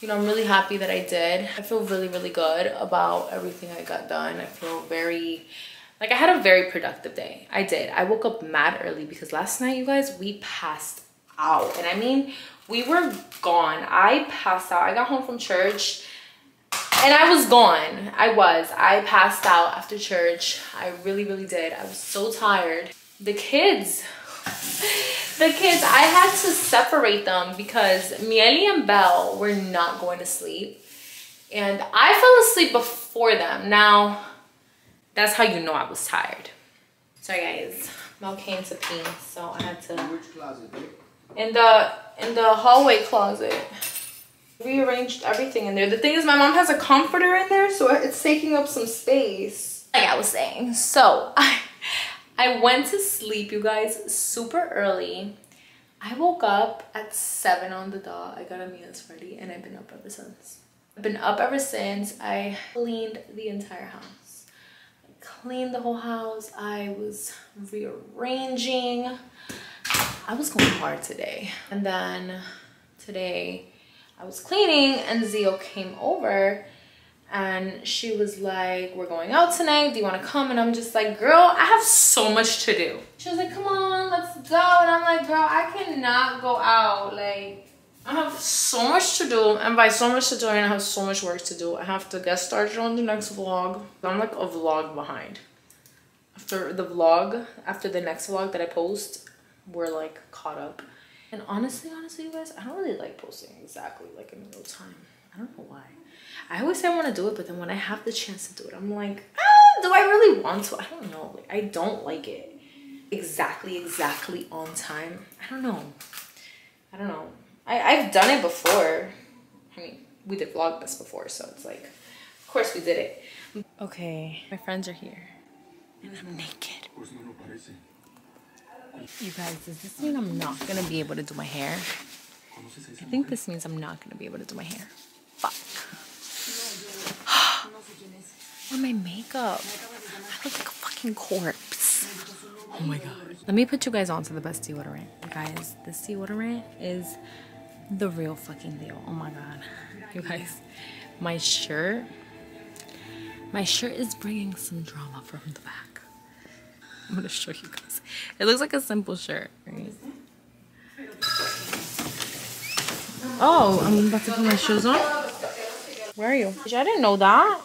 [SPEAKER 1] You know, I'm really happy that I did. I feel really, really good about everything I got done. I feel very, like I had a very productive day. I did. I woke up mad early because last night, you guys, we passed out. And I mean, we were gone. I passed out. I got home from church and I was gone. I was. I passed out after church. I really, really did. I was so tired. The kids the kids, I had to separate them because Mieli and Belle were not going to sleep. And I fell asleep before them. Now, that's how you know I was tired. Sorry guys, Mel came to pee, so I had to
[SPEAKER 4] Which closet,
[SPEAKER 1] in the in the hallway closet. Rearranged everything in there. The thing is my mom has a comforter in there, so it's taking up some space. Like I was saying. So *laughs* I I went to sleep, you guys, super early. I woke up at 7 on the dot. I got a meals ready and I've been up ever since. I've been up ever since. I cleaned the entire house. I cleaned the whole house. I was rearranging. I was going hard today. And then today I was cleaning and Zio came over and she was like, we're going out tonight. Do you want to come? And I'm just like, girl, I have so much to do. She was like, come on, let's go. And I'm like, girl, I cannot go out. Like, I have so much to do. And by so much to do, I have so much work to do. I have to get started on the next vlog. I'm like a vlog behind. After the vlog, after the next vlog that I post, we're like caught up. And honestly, honestly, you guys, I don't really like posting exactly like in real time. I don't know why. I always say I want to do it, but then when I have the chance to do it, I'm like, ah, do I really want to? I don't know. Like, I don't like it exactly, exactly on time. I don't know. I don't know. I, I've done it before. I mean, we did Vlogmas before, so it's like, of course we did it. Okay, my friends are here. And I'm naked. You guys, does this mean I'm not gonna be able to do my hair? I think this means I'm not gonna be able to do my hair. Fuck. Or my makeup. I look like a fucking corpse. Oh my god. Let me put you guys on to the best deodorant. Guys, this deodorant is the real fucking deal. Oh my god. You guys, my shirt, my shirt is bringing some drama from the back. I'm gonna show you guys. It looks like a simple shirt, right? Oh, I'm about to put my shoes on. Where are you? I didn't know that.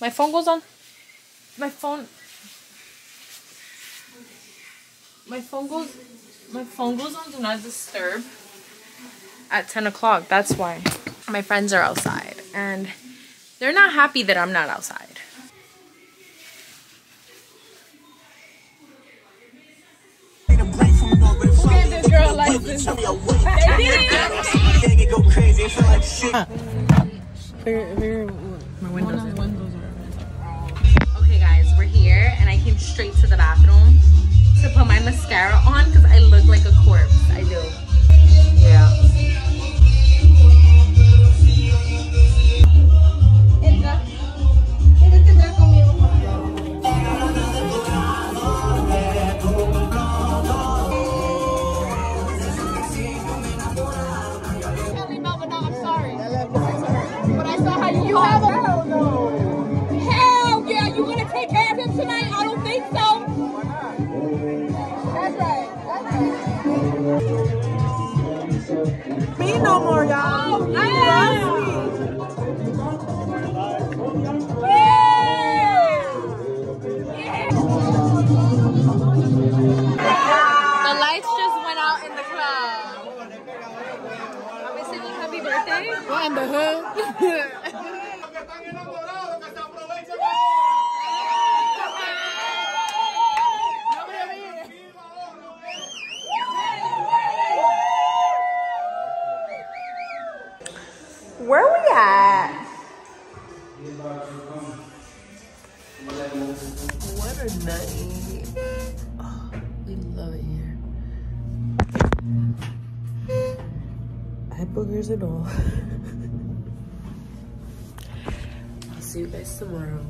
[SPEAKER 1] My phone goes on. My phone. My phone goes. My phone goes on do not disturb at 10 o'clock. That's why. My friends are outside and they're not happy that I'm not outside. My windows Okay, guys, we're here, and I came straight to the bathroom to put my mascara on because I look like a corpse. I do. Yeah.
[SPEAKER 8] No more, y'all. Oh, yeah.
[SPEAKER 1] The lights just went out in the club. Are we singing happy birthday? What in the hood? *laughs* Where are we at? What a night. Oh, we love it here. I boogers and all. *laughs* I'll see you guys tomorrow.